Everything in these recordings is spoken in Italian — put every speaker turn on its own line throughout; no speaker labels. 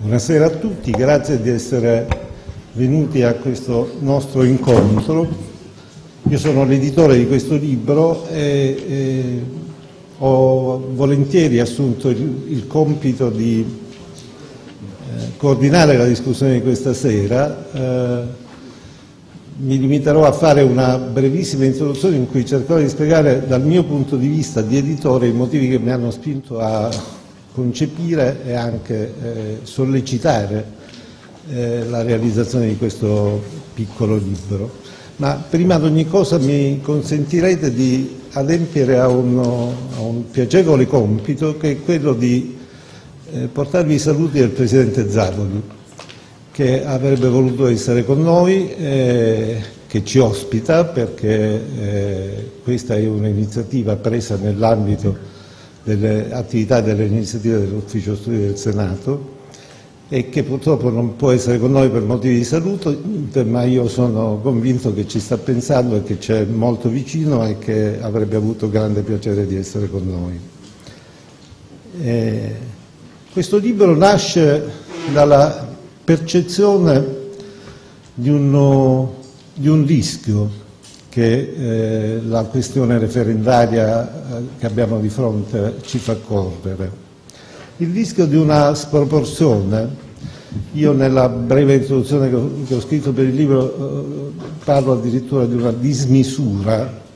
Buonasera a tutti, grazie di essere venuti a questo nostro incontro. Io sono l'editore di questo libro e, e ho volentieri assunto il, il compito di eh, coordinare la discussione di questa sera. Eh, mi limiterò a fare una brevissima introduzione in cui cercherò di spiegare dal mio punto di vista di editore i motivi che mi hanno spinto a concepire e anche eh, sollecitare eh, la realizzazione di questo piccolo libro. Ma prima di ogni cosa mi consentirete di adempiere a, uno, a un piacevole compito che è quello di eh, portarvi i saluti del Presidente Zavoli che avrebbe voluto essere con noi, eh, che ci ospita perché eh, questa è un'iniziativa presa nell'ambito delle attività delle iniziative dell'Ufficio Studi del Senato e che purtroppo non può essere con noi per motivi di salute, ma io sono convinto che ci sta pensando e che c'è molto vicino e che avrebbe avuto grande piacere di essere con noi. Eh, questo libro nasce dalla percezione di, uno, di un rischio che eh, la questione referendaria eh, che abbiamo di fronte ci fa correre. Il rischio di una sproporzione, io nella breve introduzione che ho, che ho scritto per il libro eh, parlo addirittura di una dismisura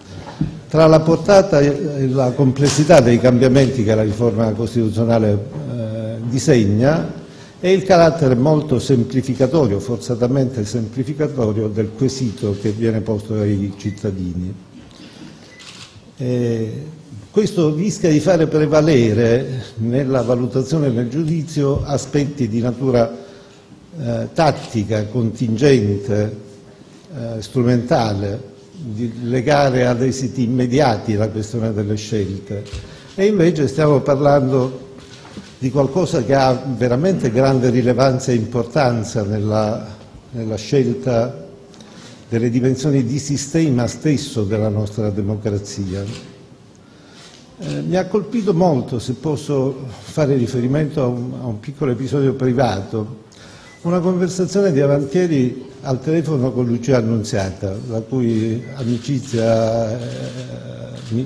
tra la portata e la complessità dei cambiamenti che la riforma costituzionale eh, disegna e il carattere molto semplificatorio, forzatamente semplificatorio, del quesito che viene posto ai cittadini. Eh, questo rischia di fare prevalere nella valutazione e nel giudizio aspetti di natura eh, tattica, contingente, eh, strumentale, di legare ad esiti immediati la questione delle scelte. E invece stiamo parlando di qualcosa che ha veramente grande rilevanza e importanza nella, nella scelta delle dimensioni di sistema stesso della nostra democrazia. Eh, mi ha colpito molto, se posso fare riferimento a un, a un, piccolo episodio privato, una conversazione di avantieri al telefono con Lucia Annunziata, la cui amicizia eh, mi,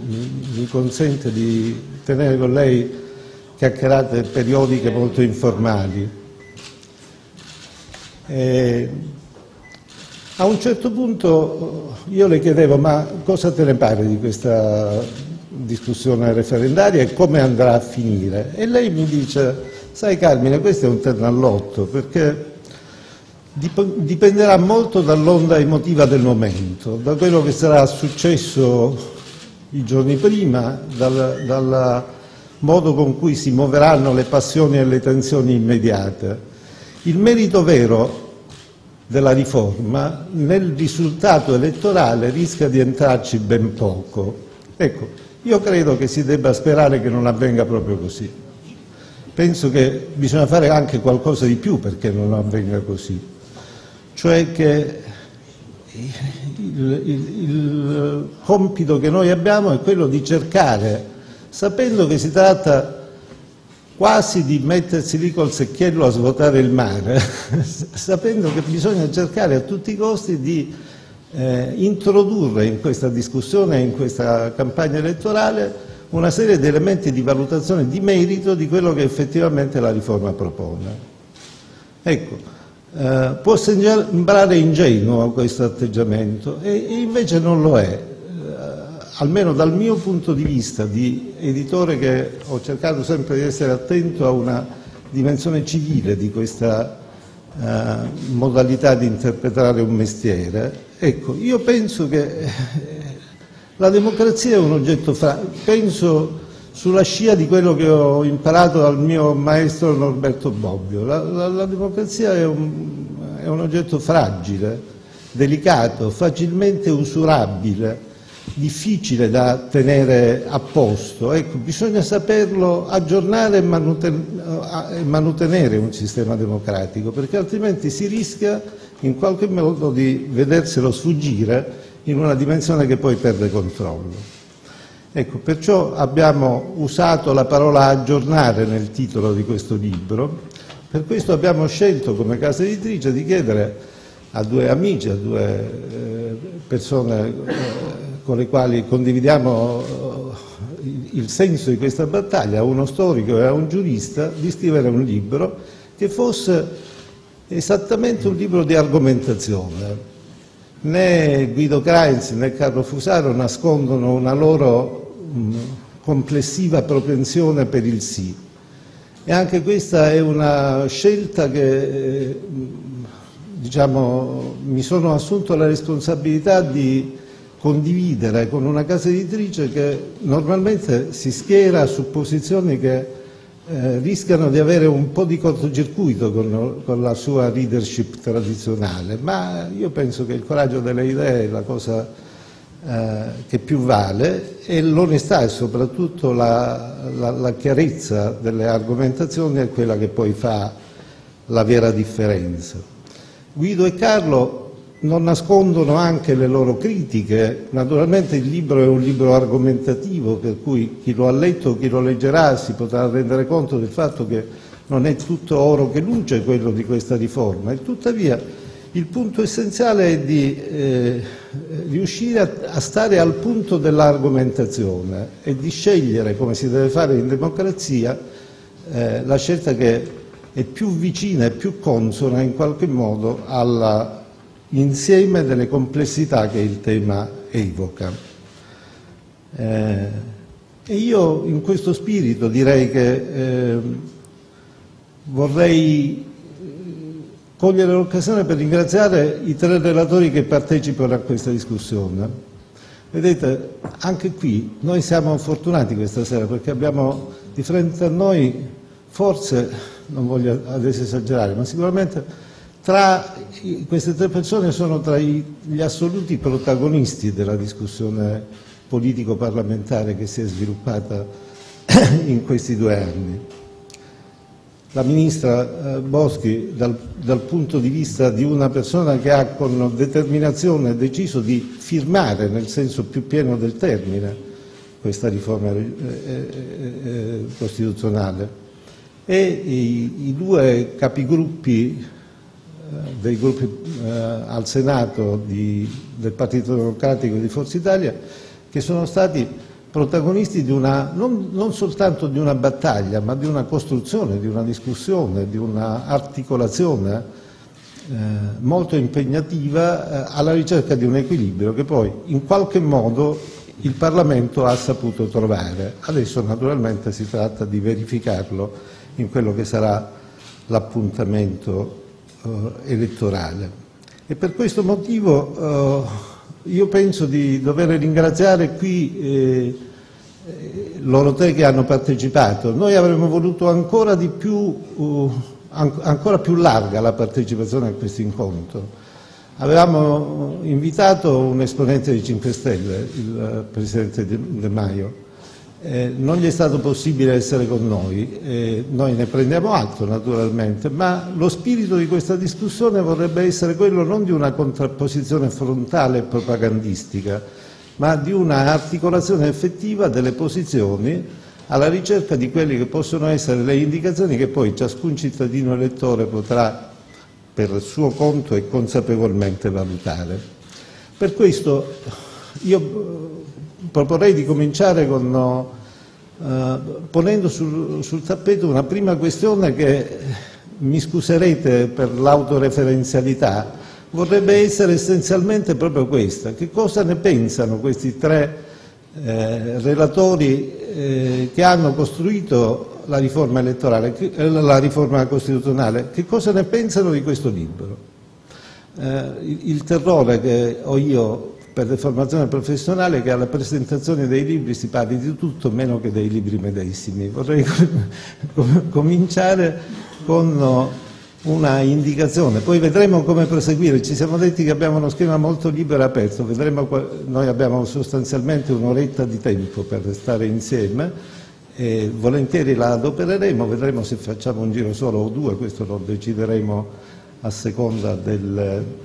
mi consente di tenere con lei chiacchierate periodiche molto informali. E a un certo punto io le chiedevo ma cosa te ne pare di questa discussione referendaria e come andrà a finire? E lei mi dice, sai Carmine, questo è un terrallotto perché dipenderà molto dall'onda emotiva del momento, da quello che sarà successo i giorni prima, dalla, dalla modo con cui si muoveranno le passioni e le tensioni immediate. Il merito vero della riforma nel risultato elettorale rischia di entrarci ben poco. Ecco, io credo che si debba sperare che non avvenga proprio così. Penso che bisogna fare anche qualcosa di più perché non avvenga così, cioè che il, il, il compito che noi abbiamo è quello di cercare sapendo che si tratta quasi di mettersi lì col secchiello a svuotare il mare, sapendo che bisogna cercare a tutti i costi di eh, introdurre in questa discussione, in questa campagna elettorale, una serie di elementi di valutazione di merito di quello che effettivamente la riforma propone. Ecco, eh, può sembrare ingenuo questo atteggiamento e, e invece non lo è almeno dal mio punto di vista di editore che ho cercato sempre di essere attento a una dimensione civile di questa uh, modalità di interpretare un mestiere, ecco, io penso che eh, la democrazia è un oggetto, fra- penso sulla scia di quello che ho imparato dal mio maestro Norberto Bobbio, la, la, la democrazia è un, è un oggetto fragile, delicato, facilmente usurabile, difficile da tenere a posto, ecco, bisogna saperlo aggiornare e manutenere un sistema democratico, perché altrimenti si rischia in qualche modo di vederselo sfuggire in una dimensione che poi perde controllo. Ecco, perciò abbiamo usato la parola aggiornare nel titolo di questo libro, Per questo abbiamo scelto come casa editrice di chiedere a due amici, a due eh, persone eh, con le quali condividiamo eh, il senso di questa battaglia, a uno storico e a un giurista, di scrivere un libro che fosse esattamente un libro di argomentazione. Né Guido Kreins né Carlo Fusaro nascondono una loro mh, complessiva propensione per il sì. E anche questa è una scelta che eh, diciamo, mi sono assunto la responsabilità di condividere con una casa editrice che normalmente si schiera su posizioni che eh, rischiano di avere un po' di cortocircuito con, con, la sua leadership tradizionale, ma io penso che il coraggio delle idee è la cosa eh, che più vale e l'onestà e soprattutto la, la, la chiarezza delle argomentazioni è quella che poi fa la vera differenza. Guido e Carlo non nascondono anche le loro critiche. Naturalmente il libro è un libro argomentativo, per cui chi lo ha letto chi lo leggerà si potrà rendere conto del fatto che non è tutto oro che luce quello di questa riforma. E tuttavia il punto essenziale è di eh, riuscire a, a, stare al punto dell'argomentazione e di scegliere, come si deve fare in democrazia, eh, la scelta che è più vicina e più consona in qualche modo alla insieme delle complessità che il tema evoca. Eh, e io in questo spirito direi che eh, vorrei cogliere l'occasione per ringraziare i tre relatori che partecipano a questa discussione. Vedete, anche qui noi siamo fortunati questa sera perché abbiamo di fronte a noi, forse, non voglio adesso esagerare, ma sicuramente tra queste tre persone sono tra gli assoluti protagonisti della discussione politico-parlamentare che si è sviluppata in questi due anni. La Ministra eh, Boschi, dal, dal, punto di vista di una persona che ha con determinazione deciso di firmare, nel senso più pieno del termine, questa riforma eh, eh, eh costituzionale, e i, i due capigruppi dei gruppi eh, al Senato di, del Partito Democratico e di Forza Italia che sono stati protagonisti di una, non, non, soltanto di una battaglia, ma di una costruzione, di una discussione, di una articolazione eh, molto impegnativa eh, alla ricerca di un equilibrio che poi in qualche modo il Parlamento ha saputo trovare. Adesso naturalmente si tratta di verificarlo in quello che sarà l'appuntamento eh, elettorale. E per questo motivo eh, io penso di dover ringraziare qui eh, loro tre che hanno partecipato. Noi avremmo voluto ancora di più, ancora più larga la partecipazione a questo incontro. Avevamo invitato un esponente dei 5 Stelle, il Presidente De Maio, eh, non gli è stato possibile essere con noi, eh, noi ne prendiamo atto naturalmente, ma lo spirito di questa discussione vorrebbe essere quello non di una contrapposizione frontale e propagandistica, ma di una articolazione effettiva delle posizioni alla ricerca di quelle che possono essere le indicazioni che poi ciascun cittadino elettore potrà per suo conto e consapevolmente valutare. Per questo io proporrei di cominciare con, uh, ponendo sul, sul, tappeto una prima questione che, mi scuserete per l'autoreferenzialità, vorrebbe essere essenzialmente proprio questa. Che cosa ne pensano questi tre eh, relatori eh, che hanno costruito la riforma, elettorale, eh, la riforma costituzionale? Che cosa ne pensano di questo libro? Eh, il, il terrore che ho io per la formazione professionale che alla presentazione dei libri si parli di tutto meno che dei libri medesimi. Vorrei cominciare con una indicazione, poi vedremo come proseguire. Ci siamo detti che abbiamo uno schema molto libero e aperto, vedremo, noi abbiamo sostanzialmente un'oretta di tempo per restare insieme e volentieri la adopereremo, vedremo se facciamo un giro solo o due, questo lo decideremo a seconda del,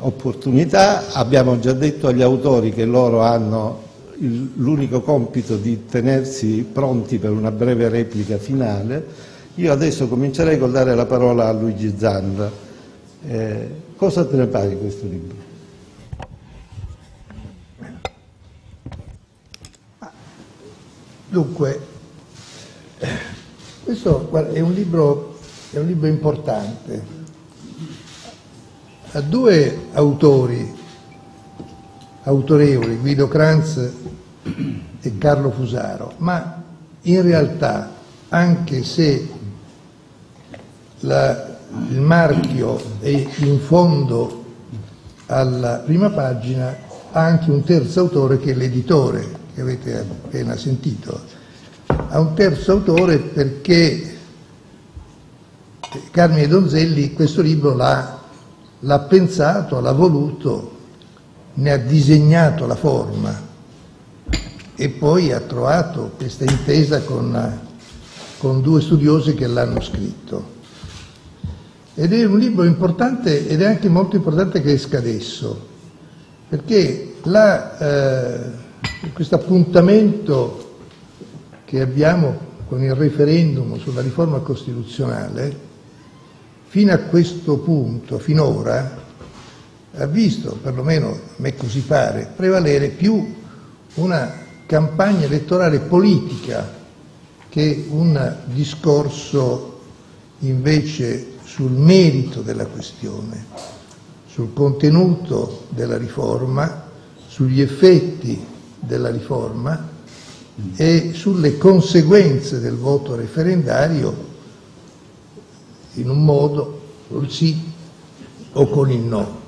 opportunità. Abbiamo già detto agli autori che loro hanno l'unico compito di tenersi pronti per una breve replica finale Io adesso comincerei col dare la parola a Luigi Zanda. Eh, cosa te ne pare di questo libro?
Dunque, questo è un libro, è un libro importante. Ha due autori autorevoli, Guido Kranz e Carlo Fusaro, ma in realtà, anche se la, il marchio è in fondo alla prima pagina, ha anche un terzo autore che è l'editore, che avete appena sentito. Ha un terzo autore perché Carmine Donzelli questo libro l'ha, l'ha pensato, l'ha voluto, ne ha disegnato la forma e poi ha trovato questa intesa con, con due studiosi che l'hanno scritto. Ed è un libro importante ed è anche molto importante che esca adesso, perché eh, questo appuntamento che abbiamo con il referendum sulla riforma costituzionale, fino a questo punto, finora, ha visto, perlomeno a me così pare, prevalere più una campagna elettorale politica che un discorso invece sul merito della questione, sul contenuto della riforma, sugli effetti della riforma e sulle conseguenze del voto referendario in un modo, col sì o con il no.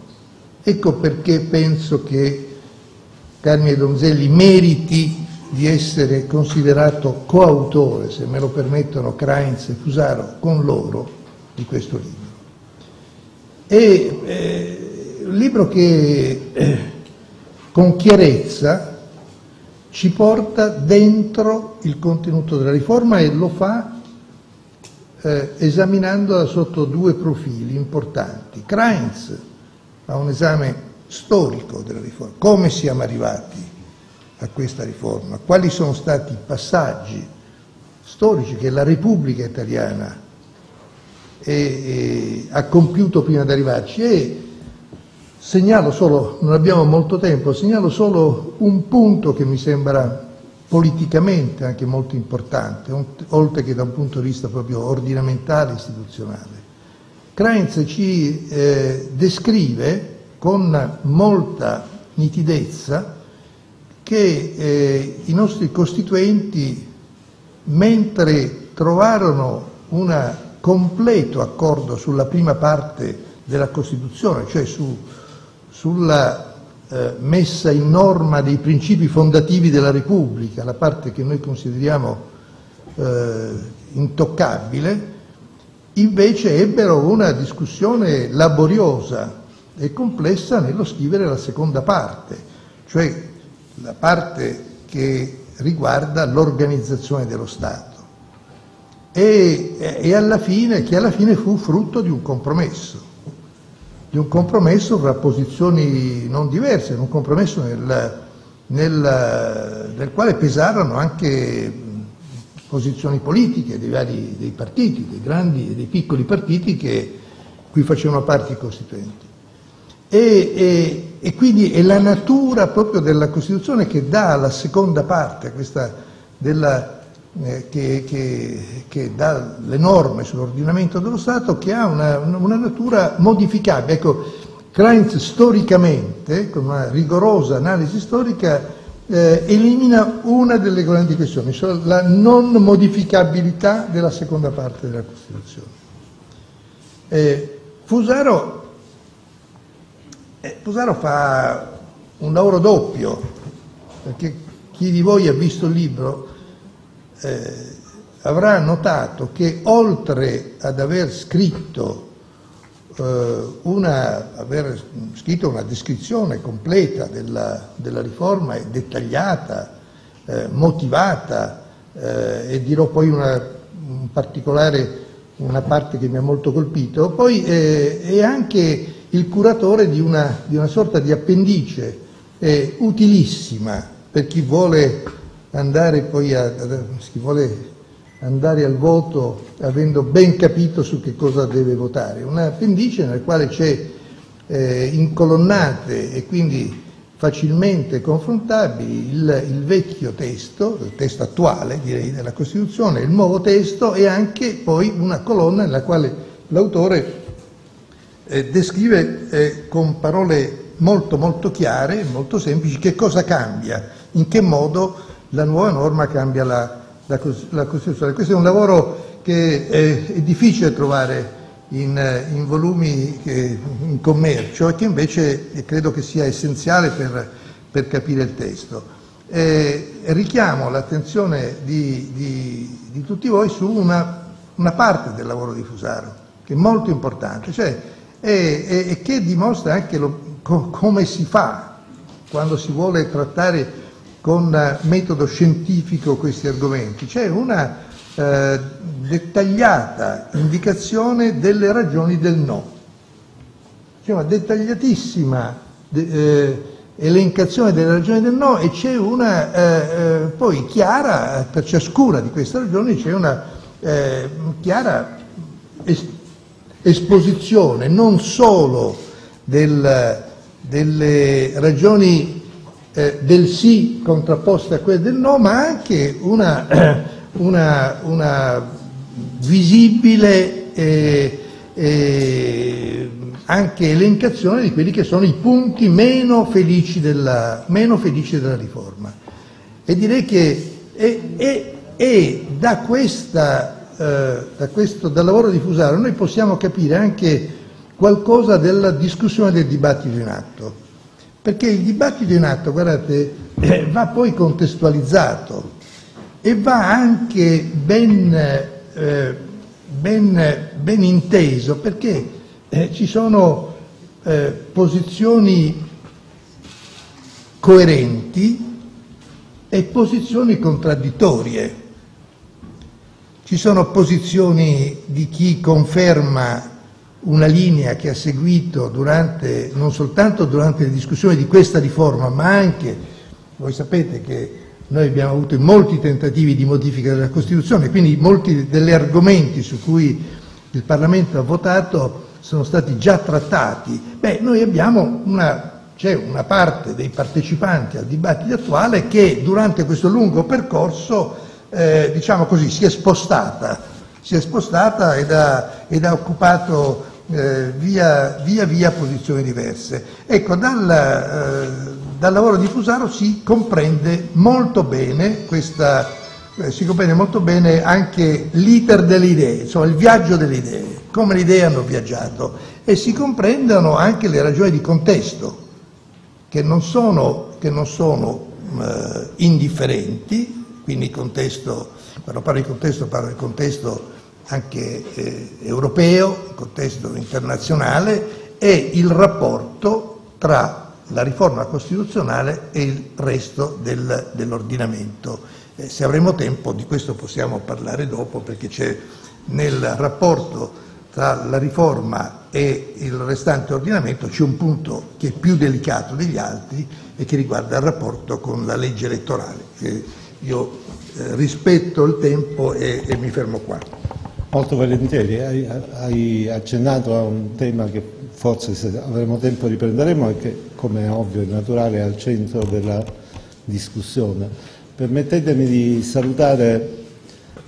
Ecco perché penso che Carmine Donzelli meriti di essere considerato coautore, se me lo permettono Krainz e Fusaro, con loro di questo libro. È eh, un libro che eh, con chiarezza ci porta dentro il contenuto della riforma e lo fa eh, esaminandola sotto due profili importanti. Krainz fa un esame storico della riforma, come siamo arrivati a questa riforma, quali sono stati i passaggi storici che la Repubblica italiana è, è, ha compiuto prima di arrivarci? E segnalo solo, non abbiamo molto tempo, segnalo solo un punto che mi sembra politicamente anche molto importante, oltre che da un punto di vista proprio ordinamentale, istituzionale. Krainz ci eh, descrive con molta nitidezza che eh, i nostri costituenti, mentre trovarono un completo accordo sulla prima parte della Costituzione, cioè su, sulla eh, messa in norma dei principi fondativi della Repubblica, la parte che noi consideriamo eh, intoccabile, invece ebbero una discussione laboriosa e complessa nello scrivere la seconda parte, cioè la parte che riguarda l'organizzazione dello Stato. E, e alla fine, che alla fine fu frutto di un compromesso, di un compromesso fra posizioni non diverse, un compromesso nel, nel, nel quale pesarono anche posizioni politiche dei vari dei partiti, dei grandi e dei piccoli partiti che qui facevano parte i costituenti. E, e, e, quindi è la natura proprio della Costituzione che dà alla seconda parte, della, eh, che, che, che, dà le norme sull'ordinamento dello Stato, che ha una, una natura modificabile. Ecco, Kreintz storicamente, con una rigorosa analisi storica, eh, elimina una delle grandi questioni, cioè la non modificabilità della seconda parte della Costituzione. Eh, Fusaro eh, Pusaro fa un lavoro doppio, perché chi di voi ha visto il libro eh, avrà notato che oltre ad aver scritto, eh, una, aver scritto una descrizione completa della, della riforma e dettagliata, eh, motivata, eh, e dirò poi una, un particolare, una parte che mi ha molto colpito, poi eh, è anche il curatore di una, di una sorta di appendice eh, utilissima per chi vuole andare poi a, chi vuole andare al voto avendo ben capito su che cosa deve votare, una pendice nella quale c'è eh, incolonnate e quindi facilmente confrontabili il, il, vecchio testo, il testo attuale direi della Costituzione, il nuovo testo e anche poi una colonna nella quale l'autore eh, descrive eh, con parole molto molto chiare, molto semplici, che cosa cambia, in che modo la nuova norma cambia la, la, la Costituzione. Questo è un lavoro che è, è difficile trovare in, in volumi che, in commercio e che invece credo che sia essenziale per, per capire il testo. Eh, richiamo l'attenzione di, di, di, tutti voi su una, una, parte del lavoro di Fusaro, che è molto importante, cioè, e, che dimostra anche lo, co, come si fa quando si vuole trattare con metodo scientifico questi argomenti. C'è una eh, dettagliata indicazione delle ragioni del no. C'è una dettagliatissima de, eh, elencazione delle ragioni del no e c'è una, eh, eh poi chiara, per ciascuna di queste ragioni c'è una eh, chiara es, esposizione non solo del, delle ragioni eh, del sì contrapposte a quelle del no, ma anche una una, una visibile eh, eh, anche elencazione di quelli che sono i punti meno felici della, meno felici della riforma. E direi che è, è, è da, questa, eh, da questo, dal lavoro di Fusaro noi possiamo capire anche qualcosa della discussione del dibattito in atto. Perché il dibattito in atto, guardate, va poi contestualizzato e va anche ben, eh, ben, ben inteso perché eh, ci sono eh, posizioni coerenti e posizioni contraddittorie. Ci sono posizioni di chi conferma una linea che ha seguito durante, non soltanto durante le discussioni di questa riforma, ma anche, voi sapete che noi abbiamo avuto molti tentativi di modifica della Costituzione, quindi molti degli argomenti su cui il Parlamento ha votato sono stati già trattati. Beh, noi abbiamo una, c'è una parte dei partecipanti al dibattito attuale che durante questo lungo percorso, eh, diciamo così, si è spostata, si è spostata ed ha, ed ha occupato eh, via, via, via posizioni diverse. Ecco, dal, eh, dal lavoro di Fusaro si comprende molto bene questa, eh, si comprende molto bene anche l'iter delle idee, insomma il viaggio delle idee, come le idee hanno viaggiato e si comprendono anche le ragioni di contesto che non sono, che non sono eh, indifferenti, quindi contesto, quando parlo di contesto parlo di contesto anche eh, europeo, il contesto internazionale e il rapporto tra la riforma costituzionale e il resto del, dell'ordinamento. Eh, se avremo tempo di questo possiamo parlare dopo perché c'è nel rapporto tra la riforma e il restante ordinamento c'è un punto che è più delicato degli altri e che riguarda il rapporto con la legge elettorale. Io eh, rispetto il tempo e, e mi fermo qua.
Molto volentieri, hai, hai accennato a un tema che forse se avremo tempo riprenderemo e che come è ovvio e naturale è al centro della discussione. Permettetemi di salutare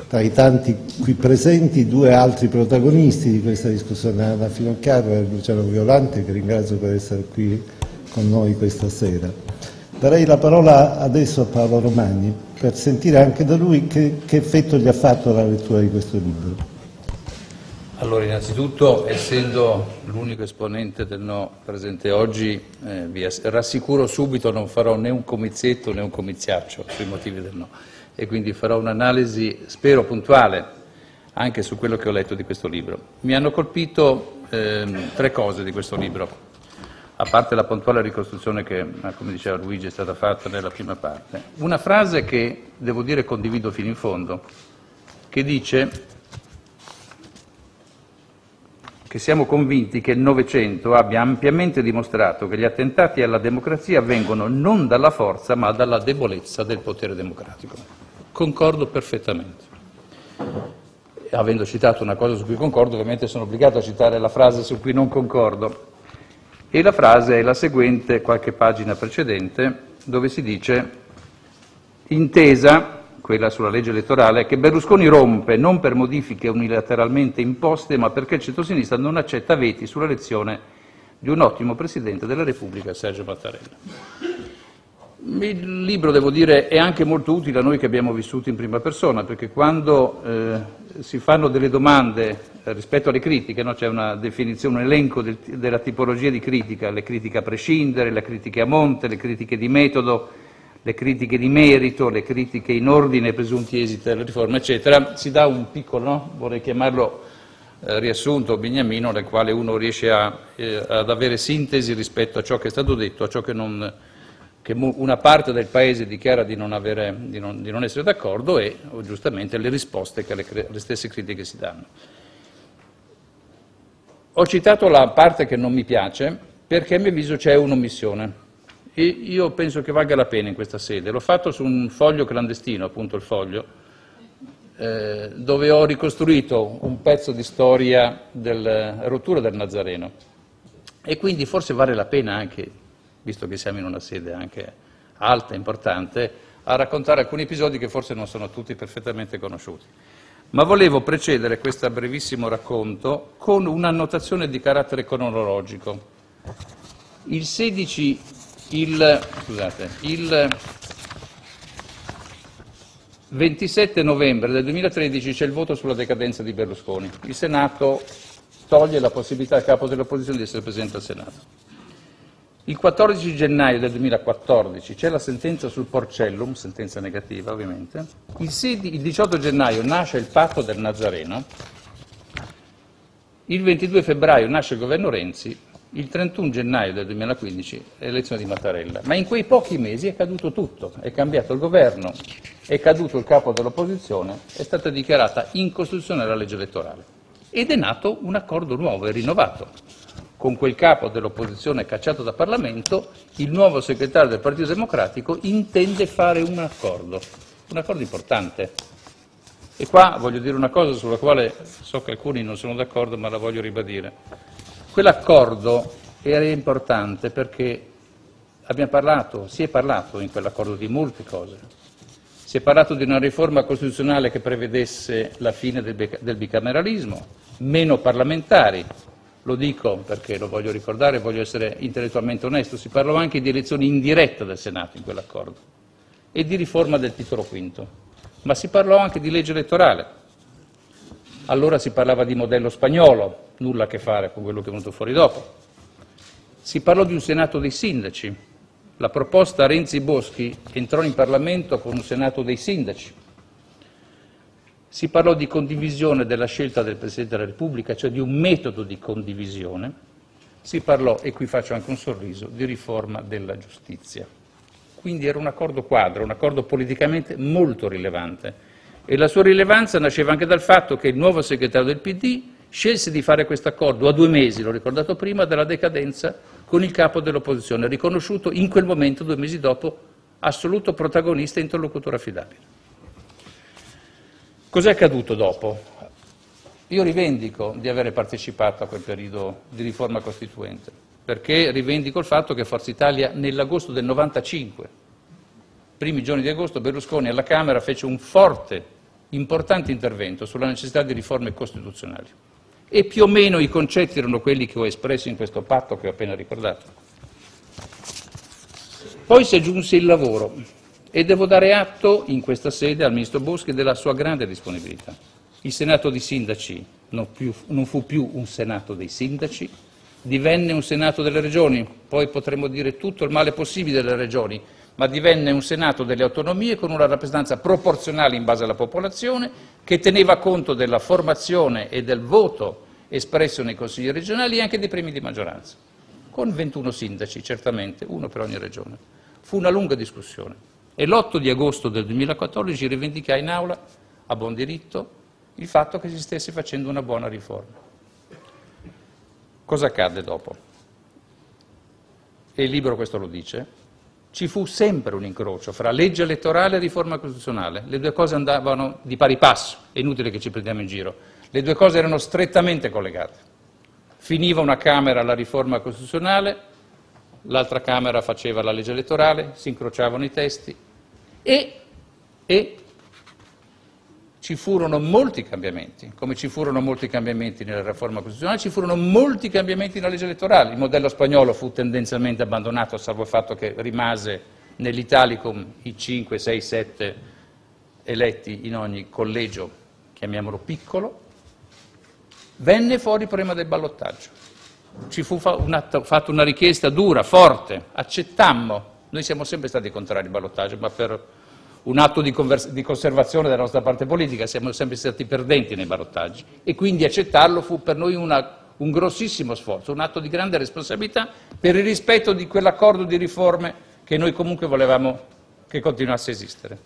tra i tanti qui presenti due altri protagonisti di questa discussione, Anna Finocchiaro e Luciano Violante, che ringrazio per essere qui con noi questa sera. Darei la parola adesso a Paolo Romagni per sentire anche da lui che, che effetto gli ha fatto la lettura di questo libro.
Allora, innanzitutto, essendo l'unico esponente del no presente oggi, eh, vi rassicuro subito non farò né un comizietto né un comiziaccio sui motivi del no e quindi farò un'analisi, spero puntuale, anche su quello che ho letto di questo libro. Mi hanno colpito eh, tre cose di questo libro, a parte la puntuale ricostruzione che, come diceva Luigi, è stata fatta nella prima parte. Una frase che, devo dire, condivido fino in fondo, che dice che siamo convinti che il Novecento abbia ampiamente dimostrato che gli attentati alla democrazia avvengono non dalla forza ma dalla debolezza del potere democratico. Concordo perfettamente. avendo citato una cosa su cui concordo, ovviamente sono obbligato a citare la frase su cui non concordo. E la frase è la seguente, qualche pagina precedente, dove si dice intesa, quella sulla legge elettorale, che Berlusconi rompe non per modifiche unilateralmente imposte, ma perché il centro-sinistra non accetta veti sull'elezione di un ottimo Presidente della Repubblica, Sergio Mattarella. Il libro, devo dire, è anche molto utile a noi che abbiamo vissuto in prima persona, perché quando eh, si fanno delle domande rispetto alle critiche, no? c'è una definizione, un elenco del, della tipologia di critica, le critiche a prescindere, le critiche a monte, le critiche di metodo, le critiche di merito, le critiche in ordine ai presunti esiti della riforma, eccetera, si dà un piccolo, no? vorrei chiamarlo eh, riassunto, bignamino, nel quale uno riesce a, eh, ad avere sintesi rispetto a ciò che è stato detto, a ciò che non che una parte del Paese dichiara di non, avere, di non, di non essere d'accordo e giustamente le risposte che le, le stesse critiche si danno. Ho citato la parte che non mi piace perché a mio avviso c'è un'omissione e io penso che valga la pena in questa sede. L'ho fatto su un foglio clandestino, appunto il foglio, eh, dove ho ricostruito un pezzo di storia della rottura del Nazareno e quindi forse vale la pena anche visto che siamo in una sede anche alta, importante, a raccontare alcuni episodi che forse non sono tutti perfettamente conosciuti. Ma volevo precedere questo brevissimo racconto con un'annotazione di carattere cronologico. Il 16, il, scusate, il 27 novembre del 2013 c'è il voto sulla decadenza di Berlusconi. Il Senato toglie la possibilità al capo dell'opposizione di essere presente al Senato. Il 14 gennaio del 2014 c'è la sentenza sul Porcellum, sentenza negativa ovviamente. Il, 16, il 18 gennaio nasce il patto del Nazareno. Il 22 febbraio nasce il governo Renzi. Il 31 gennaio del 2015 l'elezione di Mattarella. Ma in quei pochi mesi è caduto tutto. È cambiato il governo, è caduto il capo dell'opposizione, è stata dichiarata incostituzionale la legge elettorale. Ed è nato un accordo nuovo e rinnovato con quel capo dell'opposizione cacciato da Parlamento, il nuovo segretario del Partito Democratico intende fare un accordo, un accordo importante. E qua voglio dire una cosa sulla quale so che alcuni non sono d'accordo, ma la voglio ribadire. Quell'accordo era importante perché parlato, si è parlato in quell'accordo di molte cose. Si è parlato di una riforma costituzionale che prevedesse la fine del bicameralismo, meno parlamentari, lo dico perché lo voglio ricordare voglio essere intellettualmente onesto, si parlò anche di elezioni indirette del Senato in quell'accordo e di riforma del titolo quinto, ma si parlò anche di legge elettorale. Allora si parlava di modello spagnolo, nulla a che fare con quello che è venuto fuori dopo. Si parlò di un Senato dei sindaci. La proposta Renzi-Boschi entrò in Parlamento con un Senato dei sindaci si parlò di condivisione della scelta del Presidente della Repubblica, cioè di un metodo di condivisione. Si parlò, e qui faccio anche un sorriso, di riforma della giustizia. Quindi era un accordo quadro, un accordo politicamente molto rilevante. E la sua rilevanza nasceva anche dal fatto che il nuovo segretario del PD scelse di fare questo accordo a due mesi, l'ho ricordato prima, dalla decadenza con il capo dell'opposizione, riconosciuto in quel momento, due mesi dopo, assoluto protagonista e interlocutore affidabile. Cos'è accaduto dopo? Io rivendico di avere partecipato a quel periodo di riforma costituente, perché rivendico il fatto che Forza Italia nell'agosto del 95, primi giorni di agosto, Berlusconi alla Camera fece un forte, importante intervento sulla necessità di riforme costituzionali. E più o meno i concetti erano quelli che ho espresso in questo patto che ho appena ricordato. Poi si aggiunse il lavoro, e devo dare atto in questa sede al Ministro Boschi della sua grande disponibilità. Il Senato dei Sindaci non, più, non fu più un Senato dei Sindaci, divenne un Senato delle Regioni, poi potremmo dire tutto il male possibile delle Regioni, ma divenne un Senato delle autonomie con una rappresentanza proporzionale in base alla popolazione che teneva conto della formazione e del voto espresso nei consigli regionali e anche dei premi di maggioranza, con 21 sindaci certamente, uno per ogni regione. Fu una lunga discussione. E l'8 di agosto del 2014 rivendicai in aula, a buon diritto, il fatto che si stesse facendo una buona riforma. Cosa accadde dopo? E il libro questo lo dice. Ci fu sempre un incrocio fra legge elettorale e riforma costituzionale. Le due cose andavano di pari passo, è inutile che ci prendiamo in giro. Le due cose erano strettamente collegate. Finiva una Camera la riforma costituzionale, l'altra Camera faceva la legge elettorale, si incrociavano i testi e, e ci furono molti cambiamenti, come ci furono molti cambiamenti nella riforma costituzionale, ci furono molti cambiamenti nella legge elettorale. Il modello spagnolo fu tendenzialmente abbandonato, salvo il fatto che rimase nell'Italicum i 5, 6, 7 eletti in ogni collegio, chiamiamolo piccolo. Venne fuori il problema del ballottaggio. Ci fu fatta una richiesta dura, forte, accettammo. Noi siamo sempre stati contrari al ballottaggio, ma per un atto di, di, conservazione della nostra parte politica, siamo sempre stati perdenti nei barottaggi e quindi accettarlo fu per noi una, un grossissimo sforzo, un atto di grande responsabilità per il rispetto di quell'accordo di riforme che noi comunque volevamo che continuasse a esistere.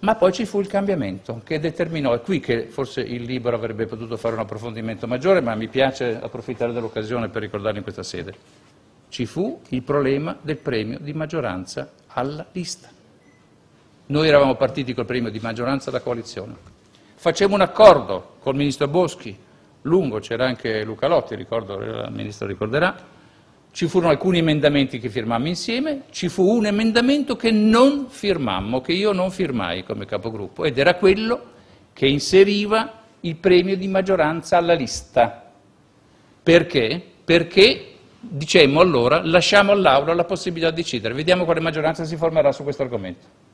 Ma poi ci fu il cambiamento che determinò, è qui che forse il libro avrebbe potuto fare un approfondimento maggiore, ma mi piace approfittare dell'occasione per ricordarlo in questa sede. Ci fu il problema del premio di maggioranza alla lista. Noi eravamo partiti col premio di maggioranza da coalizione. Facemmo un accordo col ministro Boschi, lungo, c'era anche Luca Lotti, ricordo, il ministro ricorderà, ci furono alcuni emendamenti che firmammo insieme, ci fu un emendamento che non firmammo, che io non firmai come capogruppo, ed era quello che inseriva il premio di maggioranza alla lista. Perché? Perché dicemmo allora lasciamo all'Aula la possibilità di decidere, vediamo quale maggioranza si formerà su questo argomento.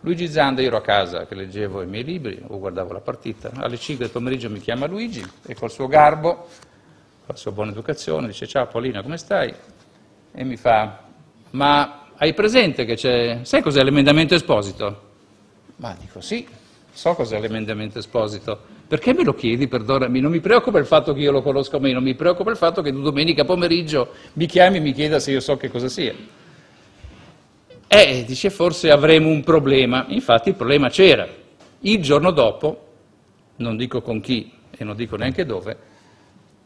Luigi Zanda, io ero a casa che leggevo i miei libri o guardavo la partita, alle 5 del pomeriggio mi chiama Luigi e col suo garbo, con la sua buona educazione, dice ciao Paolina come stai? E mi fa, ma hai presente che c'è, sai cos'è l'emendamento esposito? Ma dico sì, so cos'è l'emendamento esposito. Perché me lo chiedi, perdonami? Non mi preoccupa il fatto che io lo conosco meno, mi preoccupa il fatto che tu domenica pomeriggio mi chiami e mi chieda se io so che cosa sia. Eh, dice forse avremo un problema, infatti il problema c'era. Il giorno dopo, non dico con chi e non dico neanche dove,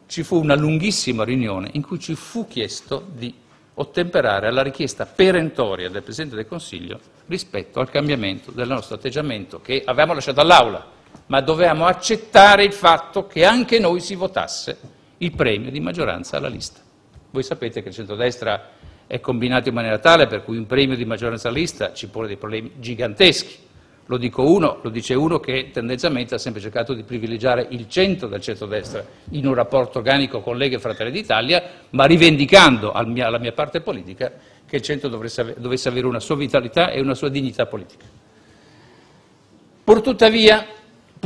ci fu una lunghissima riunione in cui ci fu chiesto di ottemperare alla richiesta perentoria del Presidente del Consiglio rispetto al cambiamento del nostro atteggiamento che avevamo lasciato all'Aula ma dovevamo accettare il fatto che anche noi si votasse il premio di maggioranza alla lista. Voi sapete che il centrodestra è combinato in maniera tale per cui un premio di maggioranza alla lista ci pone dei problemi giganteschi. Lo uno, lo dice uno che tendenzialmente ha sempre cercato di privilegiare il centro del centrodestra in un rapporto organico con Lega e Fratelli d'Italia, ma rivendicando alla mia parte politica che il centro dovesse avere una sua vitalità e una sua dignità politica. Purtuttavia,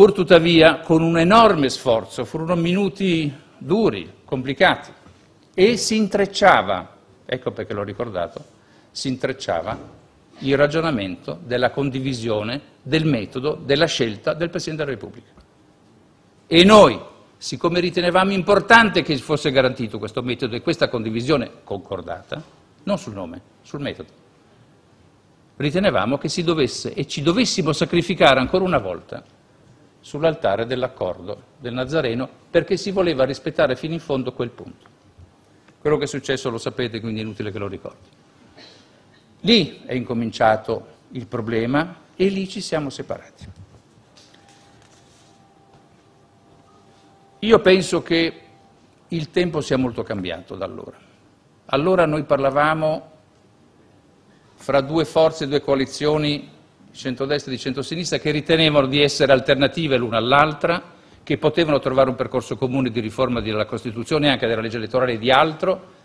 Pur tuttavia, con un enorme sforzo, furono minuti duri, complicati, e si intrecciava, ecco perché l'ho ricordato, si intrecciava il ragionamento della condivisione del metodo della scelta del Presidente della Repubblica. E noi, siccome ritenevamo importante che fosse garantito questo metodo e questa condivisione concordata, non sul nome, sul metodo, ritenevamo che si dovesse e ci dovessimo sacrificare ancora una volta sull'altare dell'accordo del Nazareno perché si voleva rispettare fino in fondo quel punto. Quello che è successo lo sapete, quindi è inutile che lo ricordi. Lì è incominciato il problema e lì ci siamo separati. Io penso che il tempo sia molto cambiato da allora. Allora noi parlavamo fra due forze, due coalizioni di centrodestra e di centrosinistra che ritenevano di essere alternative l'una all'altra, che potevano trovare un percorso comune di riforma della Costituzione e anche della legge elettorale e di altro,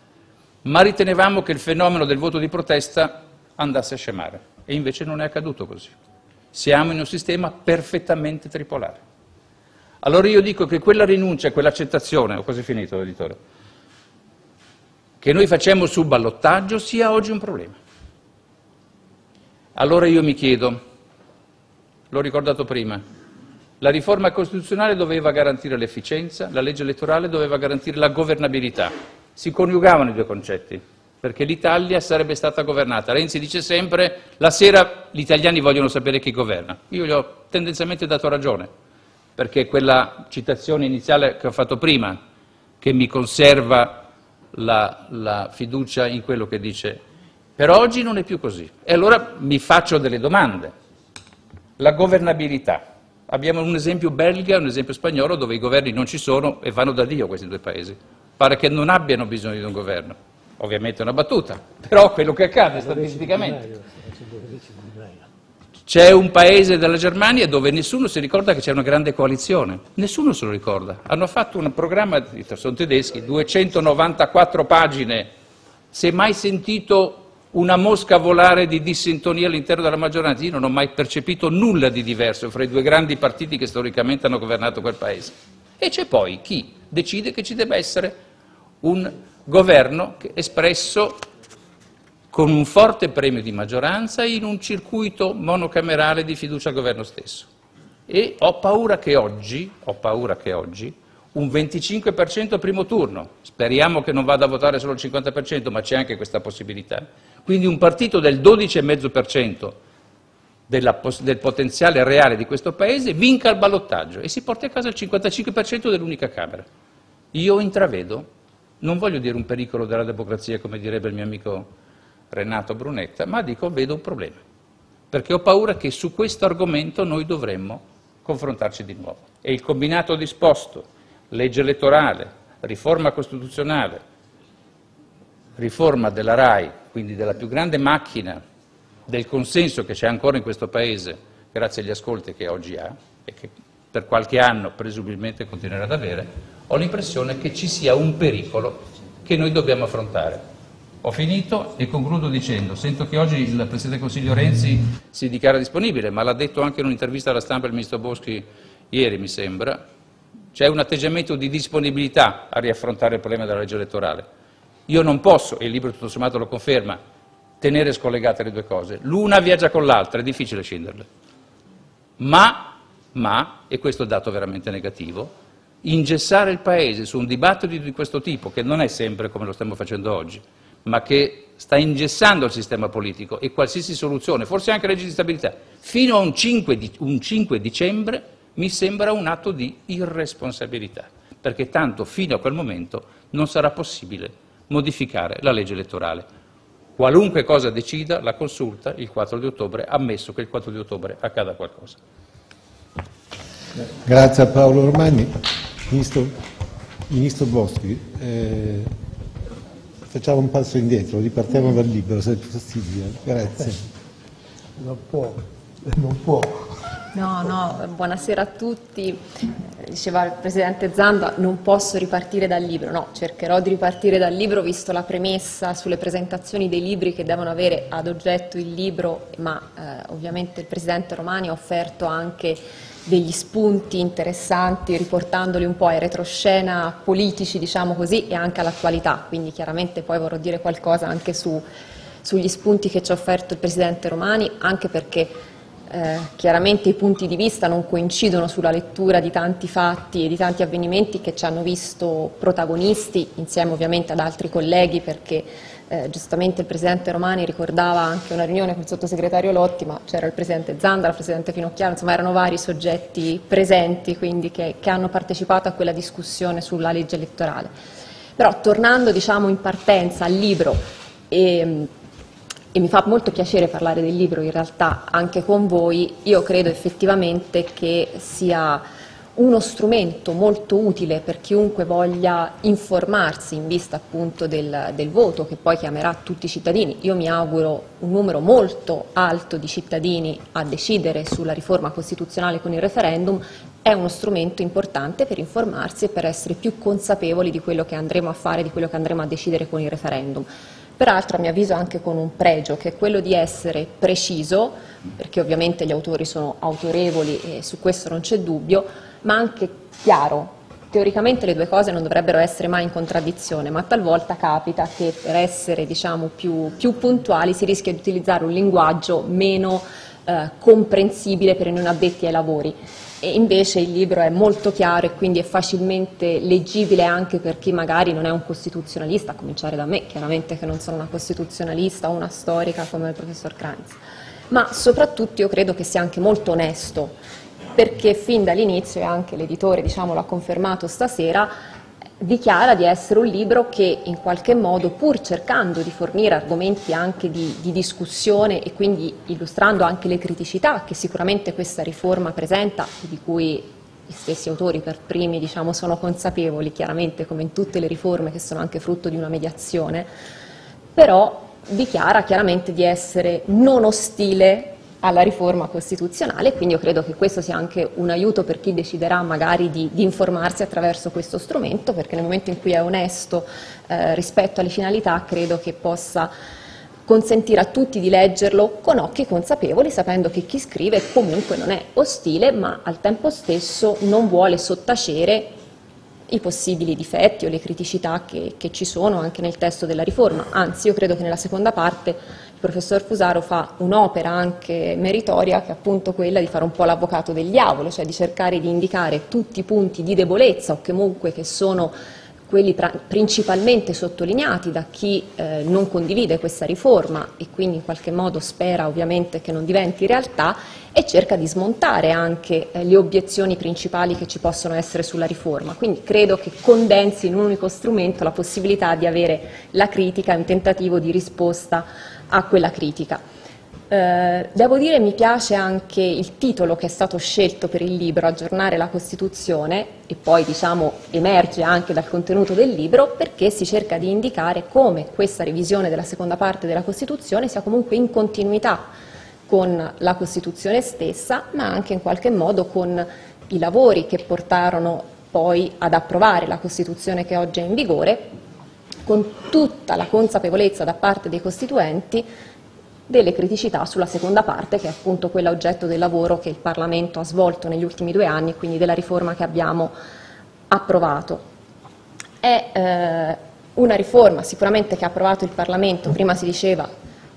ma ritenevamo che il fenomeno del voto di protesta andasse a scemare e invece non è accaduto così. Siamo in un sistema perfettamente tripolare. Allora io dico che quella rinuncia, quell'accettazione, ho quasi finito editore, che noi facciamo sul ballottaggio sia oggi un problema. Allora io mi chiedo, l'ho ricordato prima, la riforma costituzionale doveva garantire l'efficienza, la legge elettorale doveva garantire la governabilità. Si coniugavano i due concetti, perché l'Italia sarebbe stata governata. Renzi dice sempre, la sera gli italiani vogliono sapere chi governa. Io gli ho tendenzialmente dato ragione, perché quella citazione iniziale che ho fatto prima, che mi conserva la, la fiducia in quello che dice. Per oggi non è più così. E allora mi faccio delle domande. La governabilità. Abbiamo un esempio belga e un esempio spagnolo dove i governi non ci sono e vanno da Dio questi due paesi. Pare che non abbiano bisogno di un governo. Ovviamente è una battuta, però quello che accade statisticamente. C'è un paese della Germania dove nessuno si ricorda che c'è una grande coalizione, nessuno se lo ricorda. Hanno fatto un programma, sono tedeschi, 294 pagine, si è mai sentito una mosca volare di dissintonia all'interno della maggioranza? Io non ho mai percepito nulla di diverso fra i due grandi partiti che storicamente hanno governato quel paese. E c'è poi chi decide che ci deve essere un governo espresso con un forte premio di maggioranza in un circuito monocamerale di fiducia al governo stesso. E ho paura che oggi, paura che oggi un 25% al primo turno, speriamo che non vada a votare solo il 50%, ma c'è anche questa possibilità, quindi un partito del 12,5% della, del potenziale reale di questo Paese vinca il ballottaggio e si porti a casa il 55% dell'unica Camera. Io intravedo, non voglio dire un pericolo della democrazia come direbbe il mio amico Renato Brunetta, ma dico vedo un problema, perché ho paura che su questo argomento noi dovremmo confrontarci di nuovo. E il combinato disposto, legge elettorale, riforma costituzionale, riforma della RAI, quindi della più grande macchina del consenso che c'è ancora in questo Paese, grazie agli ascolti che oggi ha e che per qualche anno presumibilmente continuerà ad avere, ho l'impressione che ci sia un pericolo che noi dobbiamo affrontare. Ho finito e concludo dicendo, sento che oggi il Presidente del Consiglio Renzi si dichiara disponibile, ma l'ha detto anche in un'intervista alla stampa il Ministro Boschi ieri, mi sembra, c'è un atteggiamento di disponibilità a riaffrontare il problema della legge elettorale. Io non posso, e il libro tutto sommato lo conferma, tenere scollegate le due cose. L'una viaggia con l'altra, è difficile scinderle. Ma, ma, e questo è il dato veramente negativo, ingessare il Paese su un dibattito di questo tipo, che non è sempre come lo stiamo facendo oggi, ma che sta ingessando il sistema politico e qualsiasi soluzione, forse anche legge di stabilità, fino a un 5, di, un 5 dicembre mi sembra un atto di irresponsabilità, perché tanto fino a quel momento non sarà possibile modificare la legge elettorale. Qualunque cosa decida la consulta il 4 di ottobre, ammesso che il 4 di ottobre accada qualcosa.
Grazie a Paolo Romani. Ministro, Ministro Boschi, eh, Facciamo un passo indietro, ripartiamo dal libro, se è possibile. Grazie.
Non può, non può.
No, no, buonasera a tutti. Diceva il Presidente Zanda, non posso ripartire dal libro. No, cercherò di ripartire dal libro, visto la premessa sulle presentazioni dei libri che devono avere ad oggetto il libro, ma eh, ovviamente il Presidente Romani ha offerto anche degli spunti interessanti, riportandoli un po' ai retroscena politici, diciamo così, e anche all'attualità. Quindi chiaramente poi vorrò dire qualcosa anche su, sugli spunti che ci ha offerto il Presidente Romani, anche perché eh, chiaramente i punti di vista non coincidono sulla lettura di tanti fatti e di tanti avvenimenti che ci hanno visto protagonisti, insieme ovviamente ad altri colleghi, perché eh, giustamente il Presidente Romani ricordava anche una riunione con il sottosegretario Lotti, ma c'era il Presidente Zanda, il Presidente Finocchiaro, insomma erano vari soggetti presenti quindi che, che hanno partecipato a quella discussione sulla legge elettorale. Però tornando diciamo, in partenza al libro, e, e mi fa molto piacere parlare del libro in realtà anche con voi, io credo effettivamente che sia uno strumento molto utile per chiunque voglia informarsi in vista appunto del, del, voto che poi chiamerà tutti i cittadini. Io mi auguro un numero molto alto di cittadini a decidere sulla riforma costituzionale con il referendum, è uno strumento importante per informarsi e per essere più consapevoli di quello che andremo a fare, di quello che andremo a decidere con il referendum. Peraltro a mio avviso anche con un pregio che è quello di essere preciso, perché ovviamente gli autori sono autorevoli e su questo non c'è dubbio, ma anche chiaro. Teoricamente le due cose non dovrebbero essere mai in contraddizione, ma talvolta capita che per essere diciamo, più, più, puntuali si rischia di utilizzare un linguaggio meno eh, comprensibile per i non addetti ai lavori. E invece il libro è molto chiaro e quindi è facilmente leggibile anche per chi magari non è un costituzionalista, a cominciare da me, chiaramente che non sono una costituzionalista o una storica come il professor Kranz. Ma soprattutto io credo che sia anche molto onesto perché fin dall'inizio, e anche l'editore diciamo, l'ha confermato stasera, dichiara di essere un libro che in qualche modo, pur cercando di fornire argomenti anche di, di, discussione e quindi illustrando anche le criticità che sicuramente questa riforma presenta, di cui gli stessi autori per primi diciamo, sono consapevoli, chiaramente come in tutte le riforme che sono anche frutto di una mediazione, però dichiara chiaramente di essere non ostile alla riforma costituzionale, quindi io credo che questo sia anche un aiuto per chi deciderà magari di, di informarsi attraverso questo strumento, perché nel momento in cui è onesto eh, rispetto alle finalità credo che possa consentire a tutti di leggerlo con occhi consapevoli, sapendo che chi scrive comunque non è ostile, ma al tempo stesso non vuole sottacere i possibili difetti o le criticità che, che, ci sono anche nel testo della riforma. Anzi, io credo che nella seconda parte il professor Fusaro fa un'opera anche meritoria che è appunto quella di fare un po' l'avvocato del diavolo, cioè di cercare di indicare tutti i punti di debolezza o comunque che sono quelli principalmente sottolineati da chi eh, non condivide questa riforma e quindi in qualche modo spera ovviamente che non diventi realtà e cerca di smontare anche eh, le obiezioni principali che ci possono essere sulla riforma. Quindi credo che condensi in un unico strumento la possibilità di avere la critica e un tentativo di risposta a quella critica. Eh, devo dire mi piace anche il titolo che è stato scelto per il libro, Aggiornare la Costituzione, e poi diciamo, emerge anche dal contenuto del libro perché si cerca di indicare come questa revisione della seconda parte della Costituzione sia comunque in continuità con la Costituzione stessa, ma anche in qualche modo con i lavori che portarono poi ad approvare la Costituzione che oggi è in vigore, con tutta la consapevolezza da parte dei costituenti delle criticità sulla seconda parte, che è appunto quella oggetto del lavoro che il Parlamento ha svolto negli ultimi due anni, quindi della riforma che abbiamo approvato. È eh, una riforma sicuramente che ha approvato il Parlamento, prima si diceva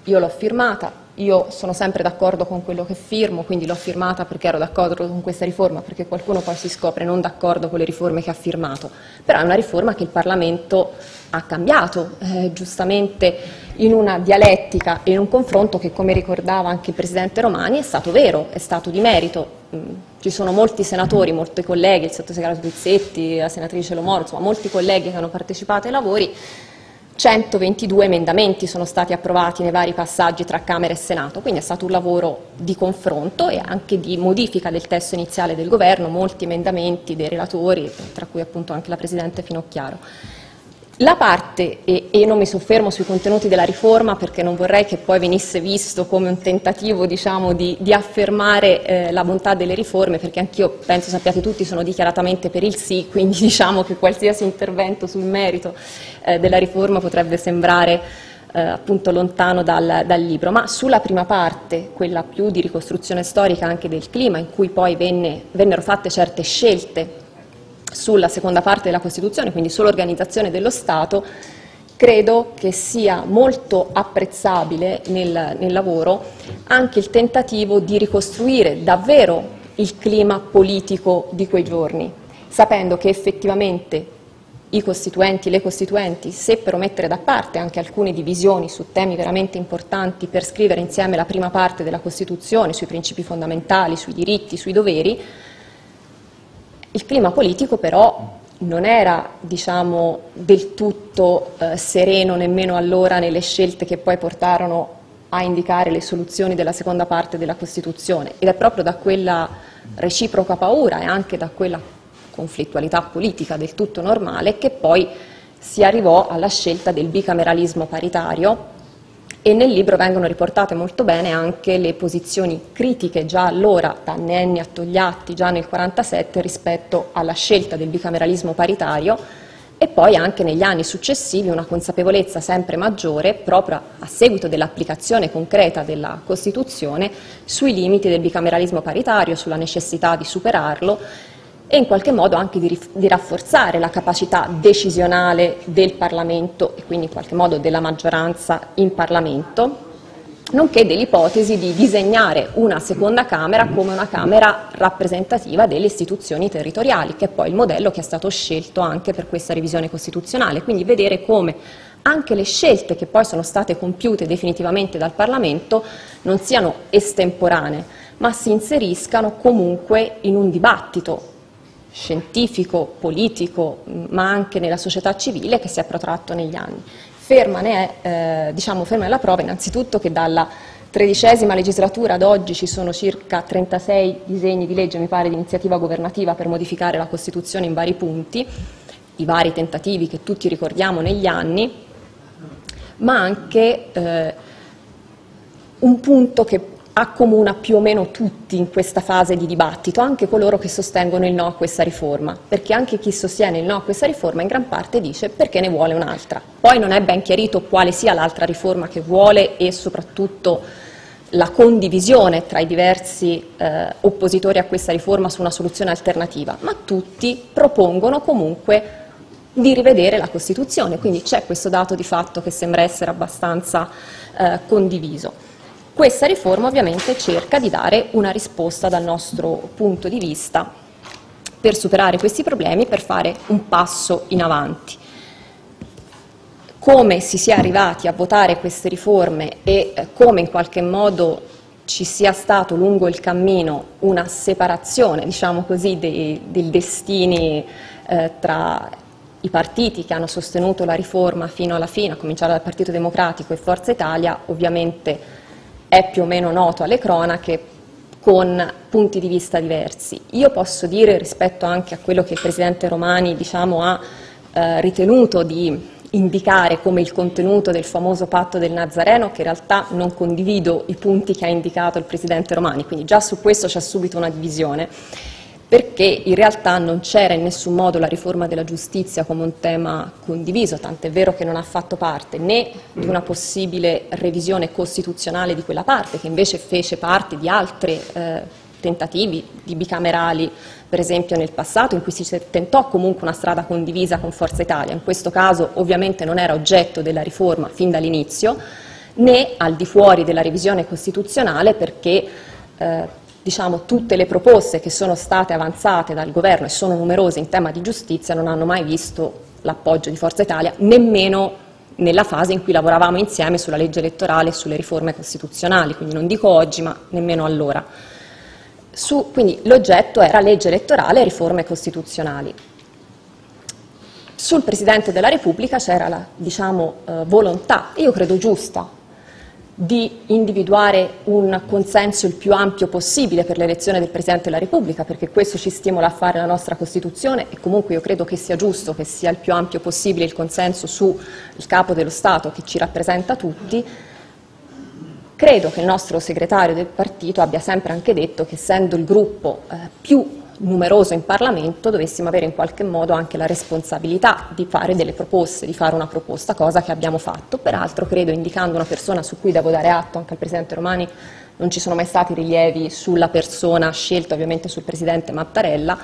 io l'ho firmata, io sono sempre d'accordo con quello che firmo, quindi l'ho firmata perché ero d'accordo con questa riforma, perché qualcuno poi si scopre non d'accordo con le riforme che ha firmato, però è una riforma che il Parlamento ha cambiato, eh, giustamente in una dialettica e in un confronto che, come ricordava anche il Presidente Romani, è stato vero, è stato di merito. Mm, ci sono molti senatori, molti colleghi, il sottosegretario Pizzetti, la senatrice Lomoro, insomma molti colleghi che hanno partecipato ai lavori 122 emendamenti sono stati approvati nei vari passaggi tra Camera e Senato, quindi è stato un lavoro di confronto e anche di modifica del testo iniziale del Governo, molti emendamenti dei relatori, tra cui appunto anche la Presidente Finocchiaro. La parte, e, e, non mi soffermo sui contenuti della riforma perché non vorrei che poi venisse visto come un tentativo diciamo, di, di, affermare eh, la bontà delle riforme, perché anch'io penso sappiate tutti sono dichiaratamente per il sì, quindi diciamo che qualsiasi intervento sul merito eh, della riforma potrebbe sembrare eh, appunto lontano dal, dal, libro, ma sulla prima parte, quella più di ricostruzione storica anche del clima, in cui poi venne, vennero fatte certe scelte sulla seconda parte della Costituzione, quindi sull'organizzazione dello Stato, credo che sia molto apprezzabile nel, nel, lavoro anche il tentativo di ricostruire davvero il clima politico di quei giorni, sapendo che effettivamente i costituenti, le costituenti seppero mettere da parte anche alcune divisioni su temi veramente importanti per scrivere insieme la prima parte della Costituzione sui principi fondamentali, sui diritti, sui doveri, il clima politico però non era diciamo, del tutto eh, sereno nemmeno allora nelle scelte che poi portarono a indicare le soluzioni della seconda parte della Costituzione. Ed è proprio da quella reciproca paura e anche da quella conflittualità politica del tutto normale che poi si arrivò alla scelta del bicameralismo paritario e nel libro vengono riportate molto bene anche le posizioni critiche già allora da Nenni a Togliatti, già nel 1947, rispetto alla scelta del bicameralismo paritario e poi anche negli anni successivi una consapevolezza sempre maggiore, proprio a seguito dell'applicazione concreta della Costituzione, sui limiti del bicameralismo paritario, sulla necessità di superarlo e in qualche modo anche di, di, rafforzare la capacità decisionale del Parlamento e quindi in qualche modo della maggioranza in Parlamento, nonché dell'ipotesi di disegnare una seconda Camera come una Camera rappresentativa delle istituzioni territoriali, che è poi il modello che è stato scelto anche per questa revisione costituzionale, quindi vedere come anche le scelte che poi sono state compiute definitivamente dal Parlamento non siano estemporanee, ma si inseriscano comunque in un dibattito scientifico, politico, ma anche nella società civile che si è protratto negli anni. Ferma è, eh, diciamo, ferma è la prova innanzitutto che dalla tredicesima legislatura ad oggi ci sono circa 36 disegni di legge, mi pare, di iniziativa governativa per modificare la Costituzione in vari punti, i vari tentativi che tutti ricordiamo negli anni, ma anche eh, un punto che accomuna più o meno tutti in questa fase di dibattito, anche coloro che sostengono il no a questa riforma, perché anche chi sostiene il no a questa riforma in gran parte dice perché ne vuole un'altra. Poi non è ben chiarito quale sia l'altra riforma che vuole e soprattutto la condivisione tra i diversi eh, oppositori a questa riforma su una soluzione alternativa, ma tutti propongono comunque di rivedere la Costituzione, quindi c'è questo dato di fatto che sembra essere abbastanza eh, condiviso. Questa riforma ovviamente cerca di dare una risposta dal nostro punto di vista per superare questi problemi, per fare un passo in avanti. Come si sia arrivati a votare queste riforme e eh, come in qualche modo ci sia stato lungo il cammino una separazione, diciamo così, dei, dei destini eh, tra i partiti che hanno sostenuto la riforma fino alla fine, a cominciare dal Partito Democratico e Forza Italia, ovviamente è più o meno noto alle cronache con punti di vista diversi. Io posso dire rispetto anche a quello che il Presidente Romani diciamo, ha eh, ritenuto di indicare come il contenuto del famoso patto del Nazareno, che in realtà non condivido i punti che ha indicato il Presidente Romani, quindi già su questo c'è subito una divisione perché in realtà non c'era in nessun modo la riforma della giustizia come un tema condiviso, tant'è vero che non ha fatto parte né di una possibile revisione costituzionale di quella parte, che invece fece parte di altri eh, tentativi di bicamerali, per esempio nel passato, in cui si tentò comunque una strada condivisa con Forza Italia. In questo caso ovviamente non era oggetto della riforma fin dall'inizio, né al di fuori della revisione costituzionale perché eh, diciamo, tutte le proposte che sono state avanzate dal governo e sono numerose in tema di giustizia non hanno mai visto l'appoggio di Forza Italia, nemmeno nella fase in cui lavoravamo insieme sulla legge elettorale e sulle riforme costituzionali, quindi non dico oggi, ma nemmeno allora. Su, quindi l'oggetto era legge elettorale e riforme costituzionali. Sul Presidente della Repubblica c'era la diciamo, eh, volontà, io credo giusta, di individuare un consenso il più ampio possibile per l'elezione del Presidente della Repubblica, perché questo ci stimola a fare la nostra Costituzione e comunque io credo che sia giusto che sia il più ampio possibile il consenso sul capo dello Stato che ci rappresenta tutti. Credo che il nostro segretario del partito abbia sempre anche detto che essendo il gruppo eh, più numeroso in Parlamento dovessimo avere in qualche modo anche la responsabilità di fare delle proposte, di fare una proposta, cosa che abbiamo fatto. Peraltro credo, indicando una persona su cui devo dare atto anche al Presidente Romani, non ci sono mai stati rilievi sulla persona scelta ovviamente sul Presidente Mattarella,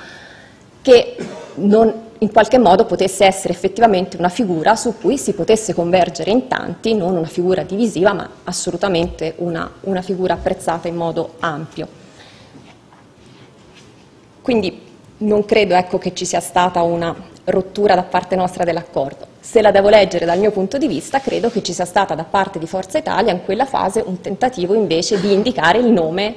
che non, in qualche modo potesse essere effettivamente una figura su cui si potesse convergere in tanti, non una figura divisiva, ma assolutamente una, una figura apprezzata in modo ampio. Quindi non credo ecco, che ci sia stata una rottura da parte nostra dell'accordo. Se la devo leggere dal mio punto di vista, credo che ci sia stata da parte di Forza Italia in quella fase un tentativo invece di indicare il nome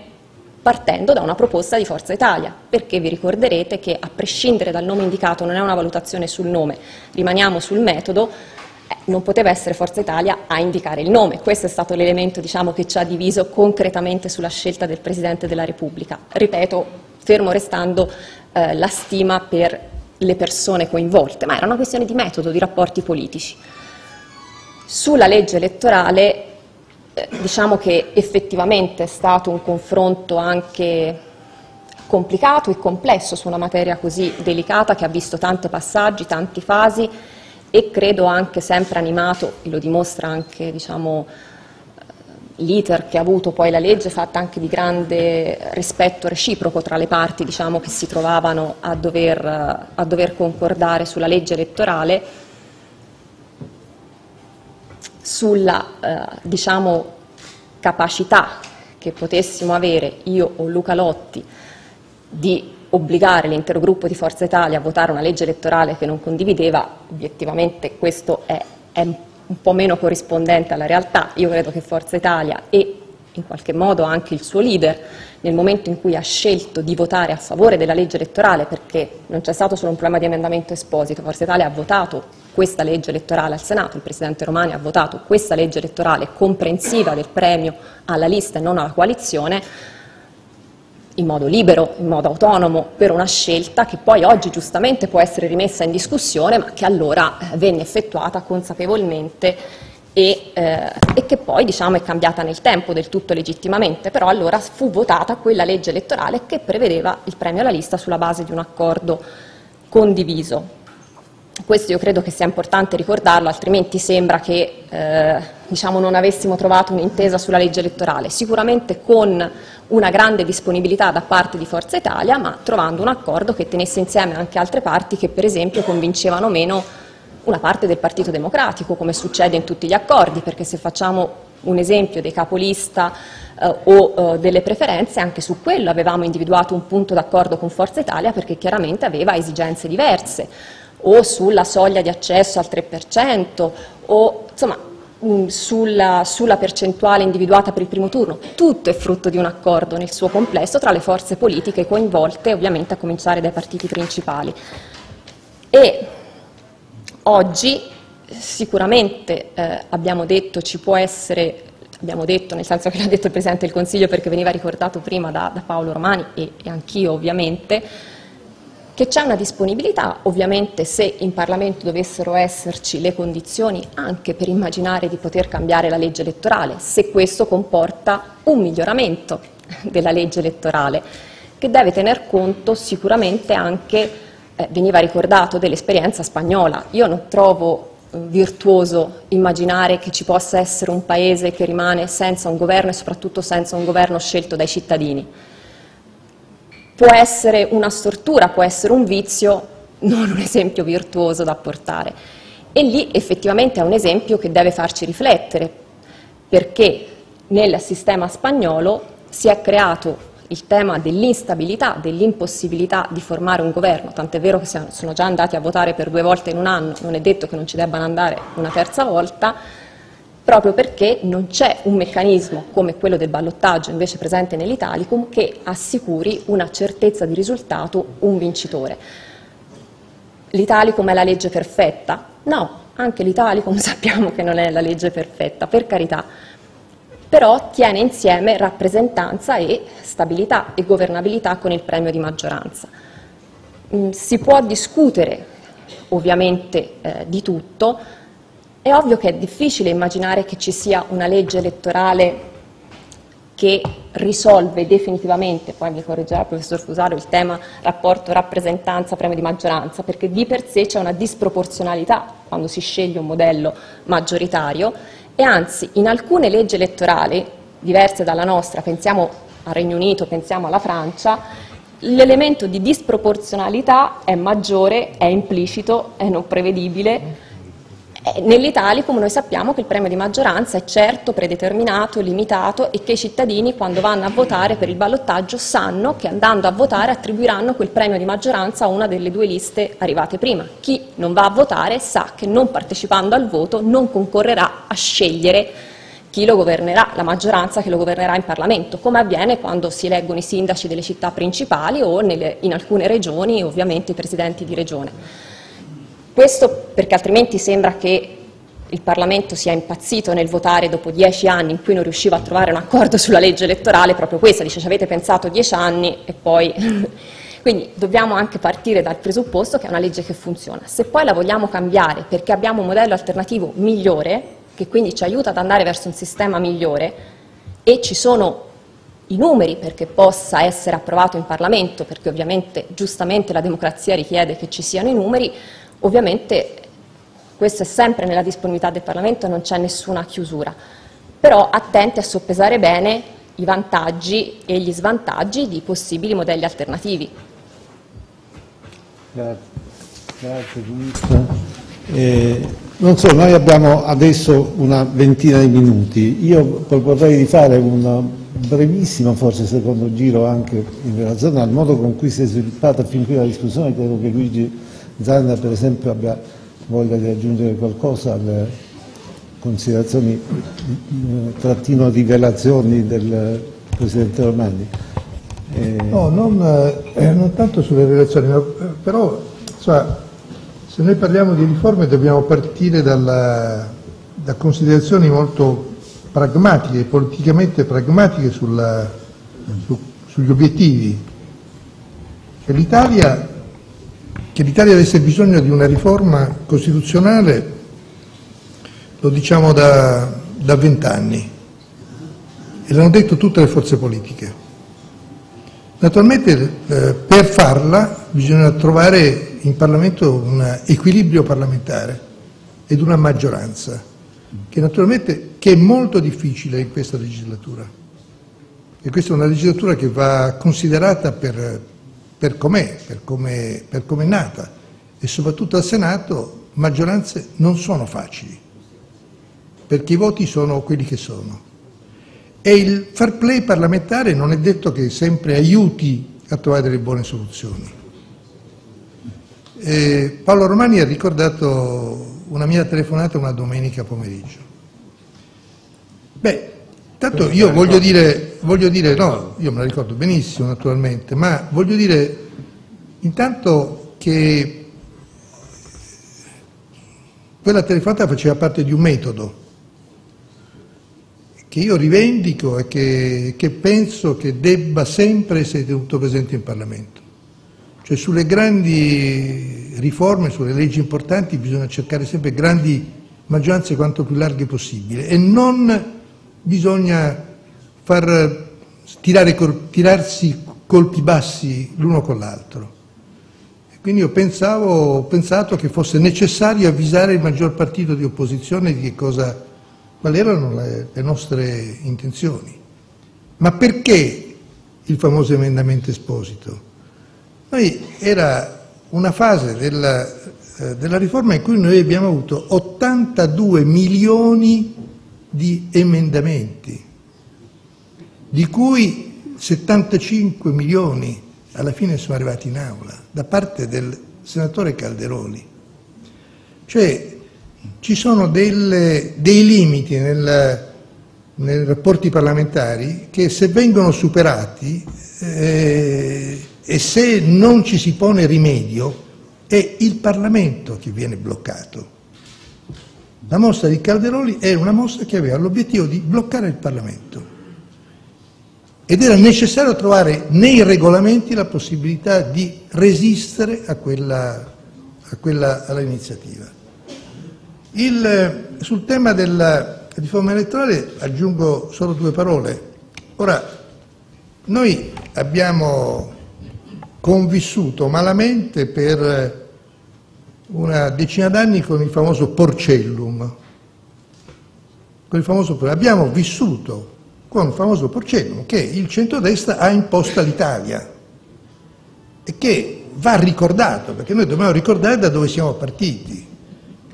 partendo da una proposta di Forza Italia, perché vi ricorderete che a prescindere dal nome indicato non è una valutazione sul nome, rimaniamo sul metodo, eh, non poteva essere Forza Italia a indicare il nome. Questo è stato l'elemento diciamo, che ci ha diviso concretamente sulla scelta del Presidente della Repubblica. Ripeto, fermo restando eh, la stima per le persone coinvolte, ma era una questione di metodo, di rapporti politici. Sulla legge elettorale eh, diciamo che effettivamente è stato un confronto anche complicato e complesso su una materia così delicata che ha visto tanti passaggi, tanti fasi e credo anche sempre animato, e lo dimostra anche diciamo, l'iter che ha avuto poi la legge, fatta anche di grande rispetto reciproco tra le parti diciamo, che si trovavano a dover, a dover concordare sulla legge elettorale, sulla eh, diciamo, capacità che potessimo avere io o Luca Lotti di obbligare l'intero gruppo di Forza Italia a votare una legge elettorale che non condivideva, obiettivamente questo è, è un po' meno corrispondente alla realtà. Io credo che Forza Italia e in qualche modo anche il suo leader nel momento in cui ha scelto di votare a favore della legge elettorale, perché non c'è stato solo un problema di emendamento esposito, Forza Italia ha votato questa legge elettorale al Senato, il Presidente Romani ha votato questa legge elettorale comprensiva del premio alla lista e non alla coalizione, in modo libero, in modo autonomo, per una scelta che poi oggi giustamente può essere rimessa in discussione, ma che allora eh, venne effettuata consapevolmente e, eh, e, che poi diciamo, è cambiata nel tempo del tutto legittimamente, però allora fu votata quella legge elettorale che prevedeva il premio alla lista sulla base di un accordo condiviso. Questo io credo che sia importante ricordarlo, altrimenti sembra che eh, diciamo, non avessimo trovato un'intesa sulla legge elettorale, sicuramente con una grande disponibilità da parte di Forza Italia, ma trovando un accordo che tenesse insieme anche altre parti che per esempio convincevano meno una parte del Partito Democratico, come succede in tutti gli accordi, perché se facciamo un esempio dei capolista eh, o eh, delle preferenze, anche su quello avevamo individuato un punto d'accordo con Forza Italia perché chiaramente aveva esigenze diverse, o sulla soglia di accesso al 3%, o insomma mm, sulla, sulla, percentuale individuata per il primo turno. Tutto è frutto di un accordo nel suo complesso tra le forze politiche coinvolte, ovviamente a cominciare dai partiti principali. E Oggi sicuramente eh, abbiamo detto ci può essere, abbiamo detto nel senso che l'ha detto il Presidente del Consiglio perché veniva ricordato prima da, da Paolo Romani e, e anch'io ovviamente, che c'è una disponibilità, ovviamente se in Parlamento dovessero esserci le condizioni anche per immaginare di poter cambiare la legge elettorale, se questo comporta un miglioramento della legge elettorale, che deve tener conto sicuramente anche eh, veniva ricordato dell'esperienza spagnola. Io non trovo eh, virtuoso immaginare che ci possa essere un paese che rimane senza un governo e soprattutto senza un governo scelto dai cittadini. Può essere una stortura, può essere un vizio, non un esempio virtuoso da portare. E lì effettivamente è un esempio che deve farci riflettere, perché nel sistema spagnolo si è creato il tema dell'instabilità, dell'impossibilità di formare un governo, tant'è vero che sono già andati a votare per due volte in un anno, non è detto che non ci debbano andare una terza volta, proprio perché non c'è un meccanismo come quello del ballottaggio invece presente nell'Italicum che assicuri una certezza di risultato, un vincitore. L'Italicum è la legge perfetta? No, anche l'Italicum sappiamo che non è la legge perfetta, per carità, però tiene insieme rappresentanza e stabilità e governabilità con il premio di maggioranza. Mm, si può discutere ovviamente eh, di tutto, è ovvio che è difficile immaginare che ci sia una legge elettorale che risolve definitivamente, poi mi correggerà il professor Fusaro, il tema rapporto rappresentanza-premio di maggioranza, perché di per sé c'è una disproporzionalità quando si sceglie un modello maggioritario e anzi in alcune leggi elettorali diverse dalla nostra, pensiamo al Regno Unito, pensiamo alla Francia, l'elemento di disproporzionalità è maggiore, è implicito, è non prevedibile eh, Nell'Italicum noi sappiamo che il premio di maggioranza è certo, predeterminato, limitato e che i cittadini quando vanno a votare per il ballottaggio sanno che andando a votare attribuiranno quel premio di maggioranza a una delle due liste arrivate prima. Chi non va a votare sa che non partecipando al voto non concorrerà a scegliere chi lo governerà, la maggioranza che lo governerà in Parlamento, come avviene quando si eleggono i sindaci delle città principali o nelle, in alcune regioni ovviamente i presidenti di regione. Questo perché altrimenti sembra che il Parlamento sia impazzito nel votare dopo dieci anni in cui non riusciva a trovare un accordo sulla legge elettorale, proprio questa, dice ci avete pensato dieci anni e poi... Quindi dobbiamo anche partire dal presupposto che è una legge che funziona. Se poi la vogliamo cambiare perché abbiamo un modello alternativo migliore, che quindi ci aiuta ad andare verso un sistema migliore, e ci sono i numeri perché possa essere approvato in Parlamento, perché ovviamente giustamente la democrazia richiede che ci siano i numeri, Ovviamente questo è sempre nella disponibilità del Parlamento, non c'è nessuna chiusura, però attenti a soppesare bene i vantaggi e gli svantaggi di possibili modelli alternativi.
Grazie, Grazie eh, non so, noi abbiamo adesso una ventina di minuti, io proporrei di fare un brevissimo, forse secondo giro anche in relazione al modo con cui si è sviluppata fin qui la discussione, credo che Luigi Zanda per esempio abbia voglia di aggiungere qualcosa al, considerazioni, eh, trattino rivelazioni del Presidente Romani.
Eh... No, non, eh, non, tanto sulle relazioni, però insomma, se noi parliamo di riforme dobbiamo partire dalla, da considerazioni molto pragmatiche, politicamente pragmatiche sulla, su, sugli obiettivi. L'Italia, che l'Italia avesse bisogno di una riforma costituzionale lo diciamo da vent'anni e l'hanno detto tutte le forze politiche. Naturalmente eh, per farla bisogna trovare in Parlamento un equilibrio parlamentare ed una maggioranza, che naturalmente che è molto difficile in questa legislatura. E questa è una legislatura che va considerata per, per com'è, per come com è nata e soprattutto al Senato maggioranze non sono facili, perché i voti sono quelli che sono. E il fair play parlamentare non è detto che sempre aiuti a trovare delle buone soluzioni. E Paolo Romani ha ricordato una mia telefonata una domenica pomeriggio. Beh, tanto io voglio dire, voglio dire, no, io me la ricordo benissimo naturalmente, ma voglio dire intanto che quella telefonata faceva parte di un metodo che io rivendico e che, che penso che debba sempre essere tenuto presente in Parlamento. Cioè sulle grandi riforme, sulle leggi importanti bisogna cercare sempre grandi maggioranze quanto più larghe possibile e non bisogna far tirare, tirarsi colpi bassi l'uno con l'altro. Quindi io pensavo, ho pensato che fosse necessario avvisare il maggior partito di opposizione di che cosa quali erano le, le nostre intenzioni. Ma perché il famoso emendamento esposito? Noi era una fase della, eh, della riforma in cui noi abbiamo avuto 82 milioni di emendamenti, di cui 75 milioni alla fine sono arrivati in aula da parte del senatore Calderoli. Cioè ci sono delle, dei limiti nel, nei rapporti parlamentari che se vengono superati eh, e se non ci si pone rimedio è il Parlamento che viene bloccato. La mossa di Calderoli è una mossa che aveva l'obiettivo di bloccare il Parlamento ed era necessario trovare nei regolamenti la possibilità di resistere a quella, a quella, all'iniziativa. Sul tema della riforma elettorale aggiungo solo due parole. Ora, noi abbiamo convissuto malamente per una decina d'anni con il famoso porcellum. Con il famoso, abbiamo vissuto con il famoso porcellum che il centrodestra ha imposto all'Italia e che va ricordato, perché noi dobbiamo ricordare da dove siamo partiti.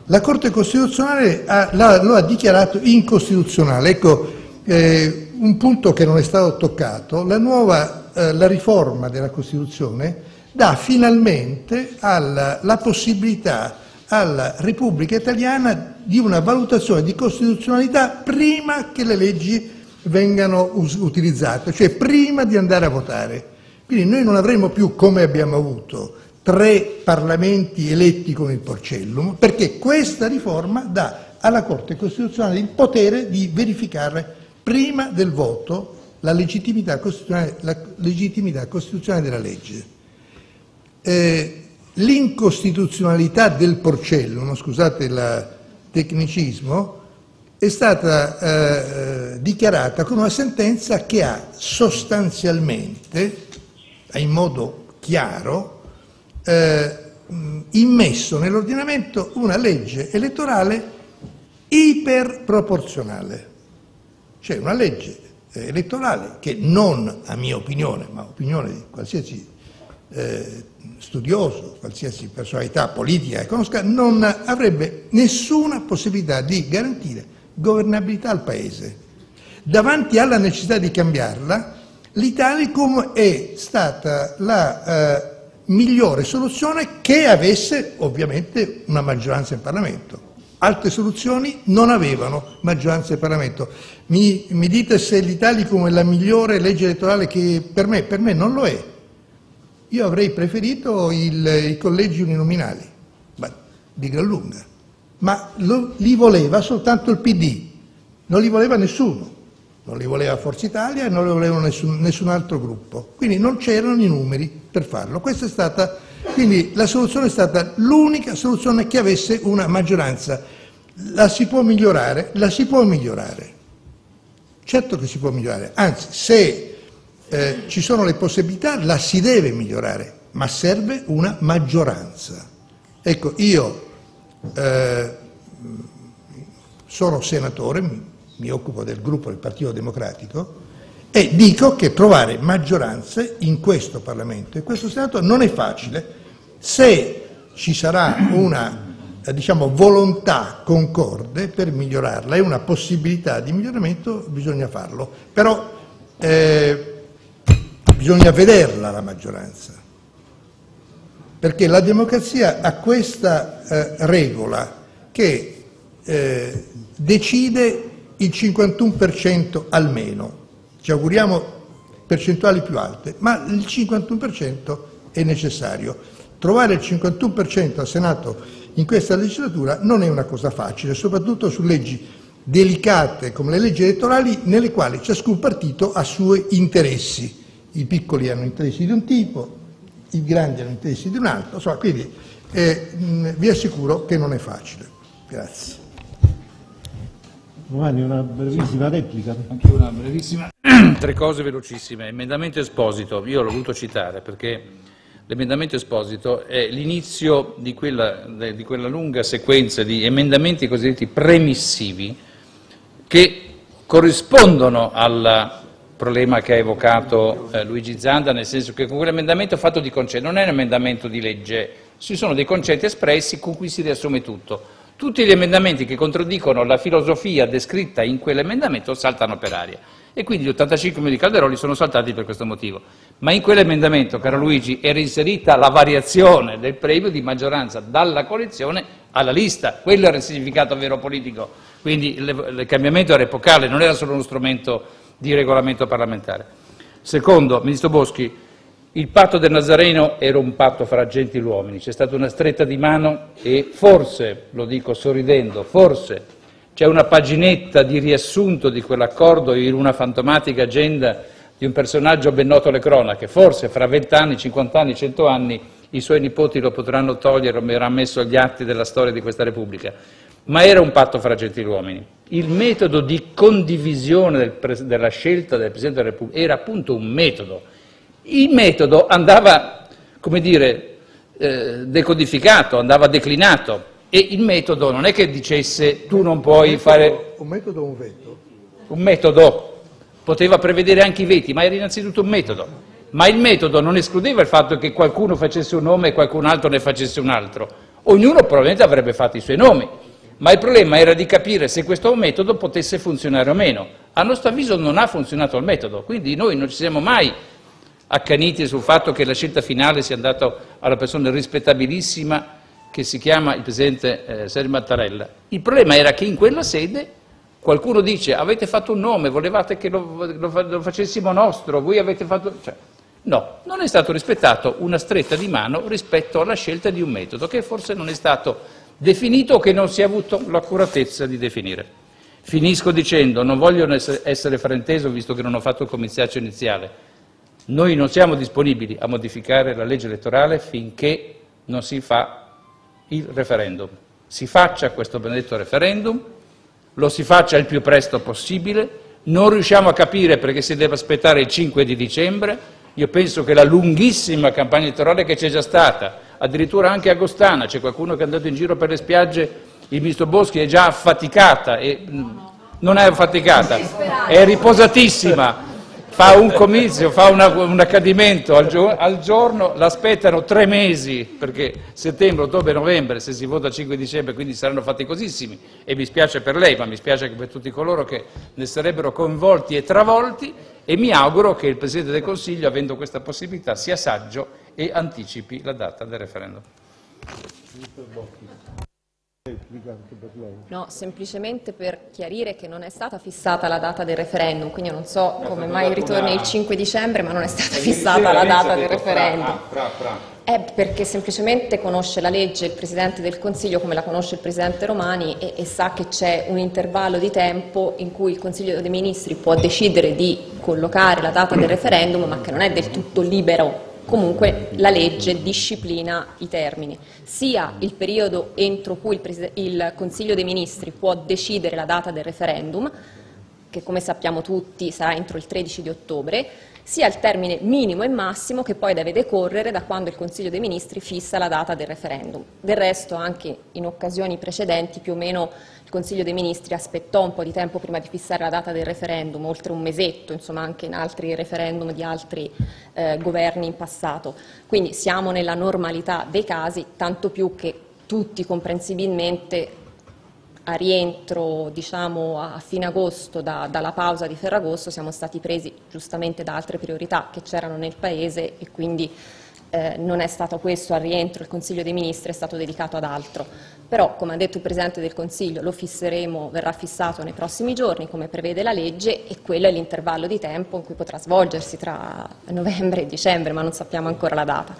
La Corte Costituzionale ha, la, lo ha dichiarato incostituzionale. Ecco, eh, un punto che non è stato toccato, la nuova eh, la riforma della Costituzione dà finalmente alla, la possibilità alla Repubblica Italiana di una valutazione di costituzionalità prima che le leggi vengano utilizzate, cioè prima di andare a votare. Quindi noi non avremo più, come abbiamo avuto, tre parlamenti eletti con il porcellum, perché questa riforma dà alla Corte Costituzionale il potere di verificare prima del voto la legittimità costituzionale, la legittimità costituzionale della legge. Eh, l'incostituzionalità del porcellum, scusate il tecnicismo, è stata eh, dichiarata con una sentenza che ha sostanzialmente, in modo chiaro, eh, immesso nell'ordinamento una legge elettorale iperproporzionale, cioè una legge eh, elettorale che non, a mia opinione, ma opinione di qualsiasi eh, studioso, qualsiasi personalità politica che conosca, non avrebbe nessuna possibilità di garantire governabilità al Paese. Davanti alla necessità di cambiarla, l'Italicum è stata la eh, migliore soluzione che avesse ovviamente una maggioranza in Parlamento. altre soluzioni non avevano maggioranza in Parlamento. Mi, mi dite se l'Italicum è la migliore legge elettorale che per me, per me non lo è. Io avrei preferito il, i collegi uninominali, Beh, di gran lunga, ma lo, li voleva soltanto il PD, non li voleva nessuno, non li voleva Forza Italia e non li voleva nessun, nessun altro gruppo, quindi non c'erano i numeri per farlo. Questa è stata, quindi la soluzione è stata l'unica soluzione che avesse una maggioranza. La si può migliorare? La si può migliorare. Certo che si può migliorare, anzi se eh, ci sono le possibilità la si deve migliorare, ma serve una maggioranza. Ecco, io eh, sono senatore, mi occupo del gruppo del Partito Democratico e dico che trovare maggioranze in questo Parlamento in questo Senato non è facile se ci sarà una eh, diciamo, volontà concorde per migliorarla e una possibilità di miglioramento bisogna farlo, però eh, bisogna vederla la maggioranza, perché la democrazia ha questa eh, regola che eh, decide il 51% almeno, ci auguriamo percentuali più alte, ma il 51% è necessario. Trovare il 51% al Senato in questa legislatura non è una cosa facile, soprattutto su leggi delicate come le leggi elettorali nelle quali ciascun partito ha suoi interessi. I piccoli hanno interessi di un tipo, i grandi hanno interessi di un altro, insomma, quindi eh, vi assicuro che non è facile. Grazie.
Giovanni, una brevissima replica.
Anche una brevissima. Tre cose velocissime. Emendamento esposito, io l'ho voluto citare perché l'emendamento esposito è l'inizio di quella, di quella lunga sequenza di emendamenti cosiddetti premissivi che corrispondono al problema che ha evocato eh, Luigi Zanda, nel senso che con quell'emendamento fatto di concetti, non è un emendamento di legge, ci sono dei concetti espressi con cui si riassume tutto. Tutti gli emendamenti che contraddicono la filosofia descritta in quell'emendamento saltano per aria e quindi gli 85 milioni di Calderoli sono saltati per questo motivo. Ma in quell'emendamento, caro Luigi, era inserita la variazione del premio di maggioranza dalla coalizione alla lista, quello era il significato vero politico, quindi il cambiamento era epocale, non era solo uno strumento di regolamento parlamentare. Secondo, Ministro Boschi, il patto del Nazareno era un patto fra gentiluomini, c'è stata una stretta di mano e forse, lo dico sorridendo, forse c'è una paginetta di riassunto di quell'accordo in una fantomatica agenda di un personaggio ben noto alle cronache, forse fra vent'anni, cinquant'anni, cento anni i suoi nipoti lo potranno togliere o verrà messo agli atti della storia di questa Repubblica. Ma era un patto fra gentiluomini. Il metodo di condivisione del, della scelta del Presidente della Repubblica era appunto un metodo il metodo andava, come dire, eh, decodificato, andava declinato e il metodo non è che dicesse tu non puoi
un
fare...
Un metodo o un veto?
Un metodo, poteva prevedere anche i veti, ma era innanzitutto un metodo. Ma il metodo non escludeva il fatto che qualcuno facesse un nome e qualcun altro ne facesse un altro. Ognuno probabilmente avrebbe fatto i suoi nomi, ma il problema era di capire se questo metodo potesse funzionare o meno. A nostro avviso non ha funzionato il metodo, quindi noi non ci siamo mai accaniti sul fatto che la scelta finale sia andata alla persona rispettabilissima che si chiama il Presidente eh, Sergio Mattarella. Il problema era che in quella sede qualcuno dice avete fatto un nome, volevate che lo, lo, lo facessimo nostro, voi avete fatto... Cioè, no, non è stato rispettato una stretta di mano rispetto alla scelta di un metodo che forse non è stato definito o che non si è avuto l'accuratezza di definire. Finisco dicendo, non voglio essere, frainteso visto che non ho fatto il comiziaccio iniziale, noi non siamo disponibili a modificare la legge elettorale finché non si fa il referendum. Si faccia questo benedetto referendum, lo si faccia il più presto possibile, non riusciamo a capire perché si deve aspettare il 5 di dicembre, io penso che la lunghissima campagna elettorale che c'è già stata, addirittura anche agostana, c'è qualcuno che è andato in giro per le spiagge, il ministro Boschi è già affaticata, e, non è affaticata, è riposatissima, fa un comizio, fa una, un accadimento al, gio al giorno, l'aspettano tre mesi, perché settembre, ottobre, novembre, se si vota il 5 dicembre, quindi saranno fatti cosissimi, e mi spiace per lei, ma mi spiace anche per tutti coloro che ne sarebbero coinvolti e travolti, e mi auguro che il Presidente del Consiglio, avendo questa possibilità, sia saggio e anticipi la data del referendum.
No, semplicemente per chiarire che non è stata fissata la data del referendum, quindi io non so come mai ritorni il 5 dicembre, ma non è stata fissata la data del referendum. È perché semplicemente conosce la legge il Presidente del Consiglio come la conosce il Presidente Romani e, e sa che c'è un intervallo di tempo in cui il Consiglio dei Ministri può decidere di collocare la data del referendum, ma che non è del tutto libero comunque la legge disciplina i termini, sia il periodo entro cui il, il, Consiglio dei Ministri può decidere la data del referendum, che come sappiamo tutti sarà entro il 13 di ottobre, sia il termine minimo e massimo che poi deve decorrere da quando il Consiglio dei Ministri fissa la data del referendum. Del resto anche in occasioni precedenti più o meno Consiglio dei Ministri aspettò un po' di tempo prima di fissare la data del referendum, oltre un mesetto, insomma anche in altri referendum di altri eh, governi in passato. Quindi siamo nella normalità dei casi, tanto più che tutti comprensibilmente a rientro diciamo, a fine agosto da, dalla pausa di Ferragosto siamo stati presi giustamente da altre priorità che c'erano nel Paese e quindi eh, non è stato questo al rientro, il Consiglio dei Ministri è stato dedicato ad altro. Però, come ha detto il Presidente del Consiglio, lo fisseremo, verrà fissato nei prossimi giorni, come prevede la legge, e quello è l'intervallo di tempo in cui potrà svolgersi tra novembre e dicembre, ma non sappiamo ancora la data.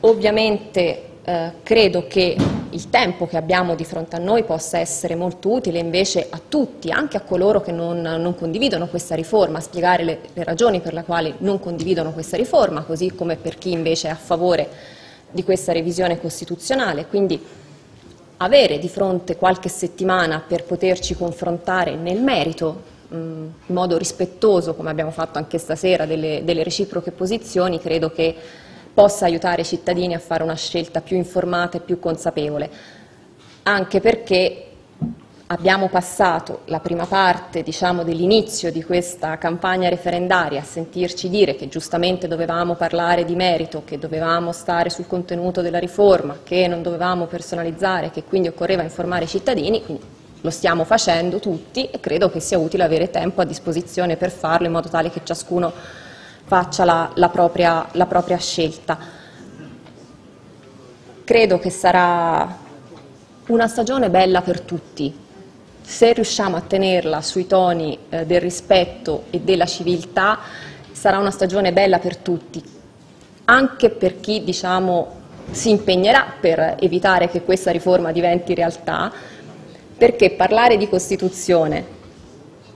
Ovviamente eh, credo che il tempo che abbiamo di fronte a noi possa essere molto utile invece a tutti, anche a coloro che non, non condividono questa riforma, a spiegare le, le, ragioni per le quali non condividono questa riforma, così come per chi invece è a favore di questa revisione costituzionale. Quindi avere di fronte qualche settimana per poterci confrontare nel merito mh, in modo rispettoso, come abbiamo fatto anche stasera, delle, delle reciproche posizioni, credo che possa aiutare i cittadini a fare una scelta più informata e più consapevole, anche perché abbiamo passato la prima parte diciamo, dell'inizio di questa campagna referendaria a sentirci dire che giustamente dovevamo parlare di merito, che dovevamo stare sul contenuto della riforma, che non dovevamo personalizzare, che quindi occorreva informare i cittadini, lo stiamo facendo tutti e credo che sia utile avere tempo a disposizione per farlo in modo tale che ciascuno faccia la, la, propria, la propria scelta. Credo che sarà una stagione bella per tutti, se riusciamo a tenerla sui toni eh, del rispetto e della civiltà, sarà una stagione bella per tutti, anche per chi diciamo, si impegnerà per evitare che questa riforma diventi realtà, perché parlare di Costituzione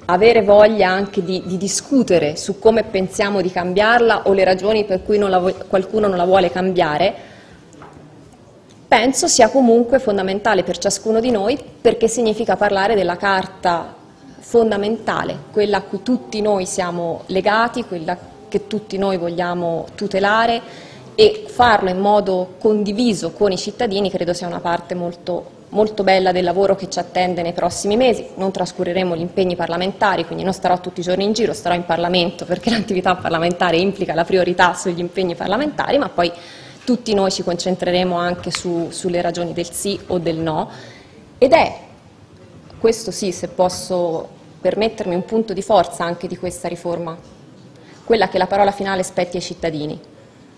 avere voglia anche di, di, discutere su come pensiamo di cambiarla o le ragioni per cui non la, qualcuno non la vuole cambiare, penso sia comunque fondamentale per ciascuno di noi perché significa parlare della carta fondamentale, quella a cui tutti noi siamo legati, quella che tutti noi vogliamo tutelare e farlo in modo condiviso con i cittadini credo sia una parte molto molto bella del lavoro che ci attende nei prossimi mesi, non trascureremo gli impegni parlamentari, quindi non starò tutti i giorni in giro, starò in Parlamento perché l'attività parlamentare implica la priorità sugli impegni parlamentari, ma poi tutti noi ci concentreremo anche su, sulle ragioni del sì o del no ed è, questo sì, se posso permettermi un punto di forza anche di questa riforma, quella che la parola finale spetti ai cittadini.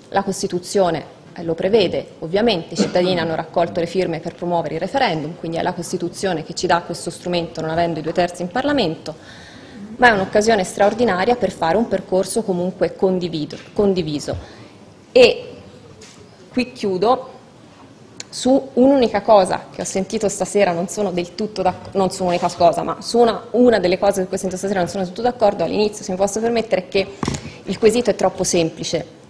La Costituzione eh, lo prevede, ovviamente i cittadini hanno raccolto le firme per promuovere il referendum, quindi è la Costituzione che ci dà questo strumento non avendo i due terzi in Parlamento, ma è un'occasione straordinaria per fare un percorso comunque condiviso. E qui chiudo su un'unica cosa che ho sentito stasera, non sono del tutto d'accordo, non su un'unica cosa, ma su una, una, delle cose che ho sentito stasera non sono del tutto d'accordo, all'inizio se mi posso permettere, è che il quesito è troppo semplice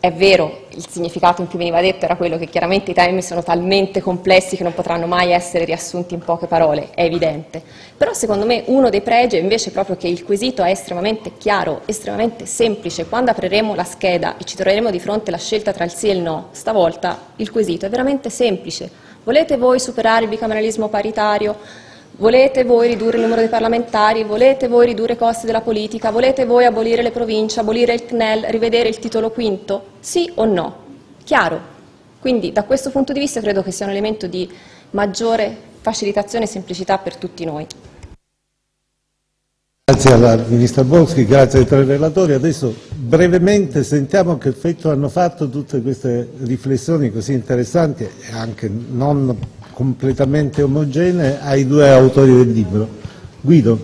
è vero, il significato in cui veniva detto era quello che chiaramente i temi sono talmente complessi che non potranno mai essere riassunti in poche parole, è evidente. Però secondo me uno dei pregi è invece proprio che il quesito è estremamente chiaro, estremamente semplice. Quando apriremo la scheda e ci troveremo di fronte alla scelta tra il sì e il no, stavolta il quesito è veramente semplice. Volete voi superare il bicameralismo paritario? Volete voi ridurre il numero dei parlamentari? Volete voi ridurre i costi della politica? Volete voi abolire le province, abolire il CNEL, rivedere il titolo quinto? Sì o no? Chiaro. Quindi da questo punto di vista credo che sia un elemento di maggiore facilitazione e semplicità per tutti noi.
Grazie alla Ministra Boschi, grazie ai tre relatori. Adesso brevemente sentiamo che effetto hanno fatto tutte queste riflessioni così interessanti e anche non completamente omogenee ai due autori del libro. Guido.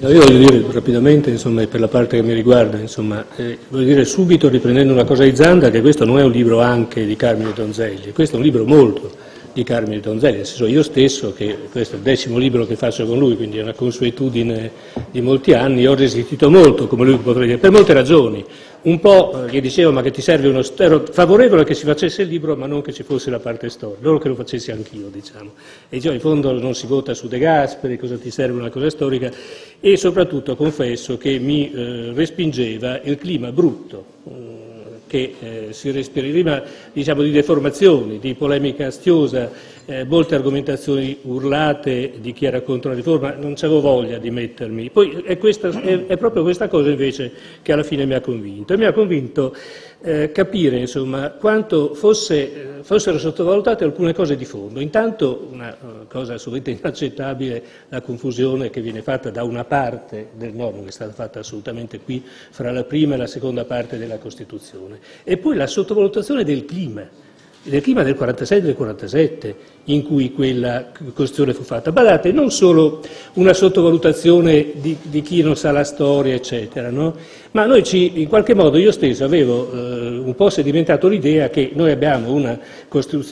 Io voglio dire rapidamente, insomma, per la parte che mi riguarda, insomma, eh, voglio dire subito, riprendendo una cosa di Zanda, che questo non è un libro anche di Carmine Donzelli, questo è un libro molto di Carmine Donzelli, nel senso io stesso, che questo è il decimo libro che faccio con lui, quindi è una consuetudine di molti anni, ho resistito molto, come lui potrebbe dire, per molte ragioni. Un po' gli dicevo ma che ti serve uno... ero favorevole che si facesse il libro ma non che ci fosse la parte storica, loro che lo facessi anch'io diciamo. E dicevo in fondo non si vota su De Gasperi, cosa ti serve una cosa storica e soprattutto confesso che mi eh, respingeva il clima brutto che eh, si respira, diciamo, di deformazioni, di polemica astiosa, eh, molte argomentazioni urlate di chi era contro la riforma, non avevo voglia di mettermi. Poi è, questa, è, è, proprio questa cosa invece che alla fine mi ha convinto. E mi ha convinto eh, capire insomma, quanto fosse, fossero sottovalutate alcune cose di fondo. Intanto una uh, cosa assolutamente inaccettabile la confusione che viene fatta da una parte del no, non è stata fatta assolutamente qui, fra la prima e la seconda parte della Costituzione, e poi la sottovalutazione del clima del clima del 46 e del 47 in cui quella Costituzione fu fatta. Badate, non solo una sottovalutazione di, di chi non sa la storia, eccetera, no? ma noi ci, in qualche modo io stesso avevo eh, un po' sedimentato l'idea che noi abbiamo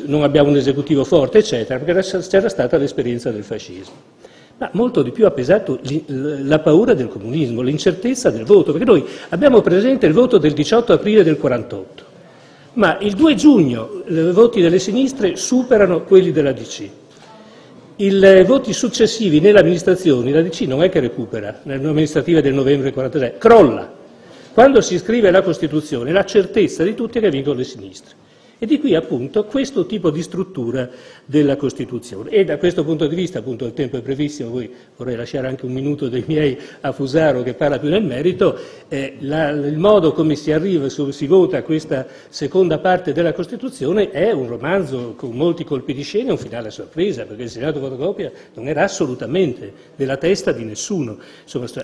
non abbiamo un esecutivo forte, eccetera, perché c'era stata l'esperienza del fascismo. Ma molto di più ha pesato la paura del comunismo, l'incertezza del voto, perché noi abbiamo presente il voto del 18 aprile del 48 ma il 2 giugno i voti delle sinistre superano quelli della DC. I voti successivi nelle amministrazioni, la DC non è che recupera, nelle amministrative del novembre 1946, crolla. Quando si scrive la Costituzione, la certezza di tutti è che vincono le sinistre. E di qui appunto questo tipo di struttura della Costituzione. E da questo punto di vista, appunto il tempo è brevissimo, poi vorrei lasciare anche un minuto dei miei a Fusaro che parla più nel merito, eh, la, il modo come si arriva, si vota questa seconda parte della Costituzione è un romanzo con molti colpi di scena e un finale a sorpresa, perché il Senato fotocopia non era assolutamente nella testa di nessuno.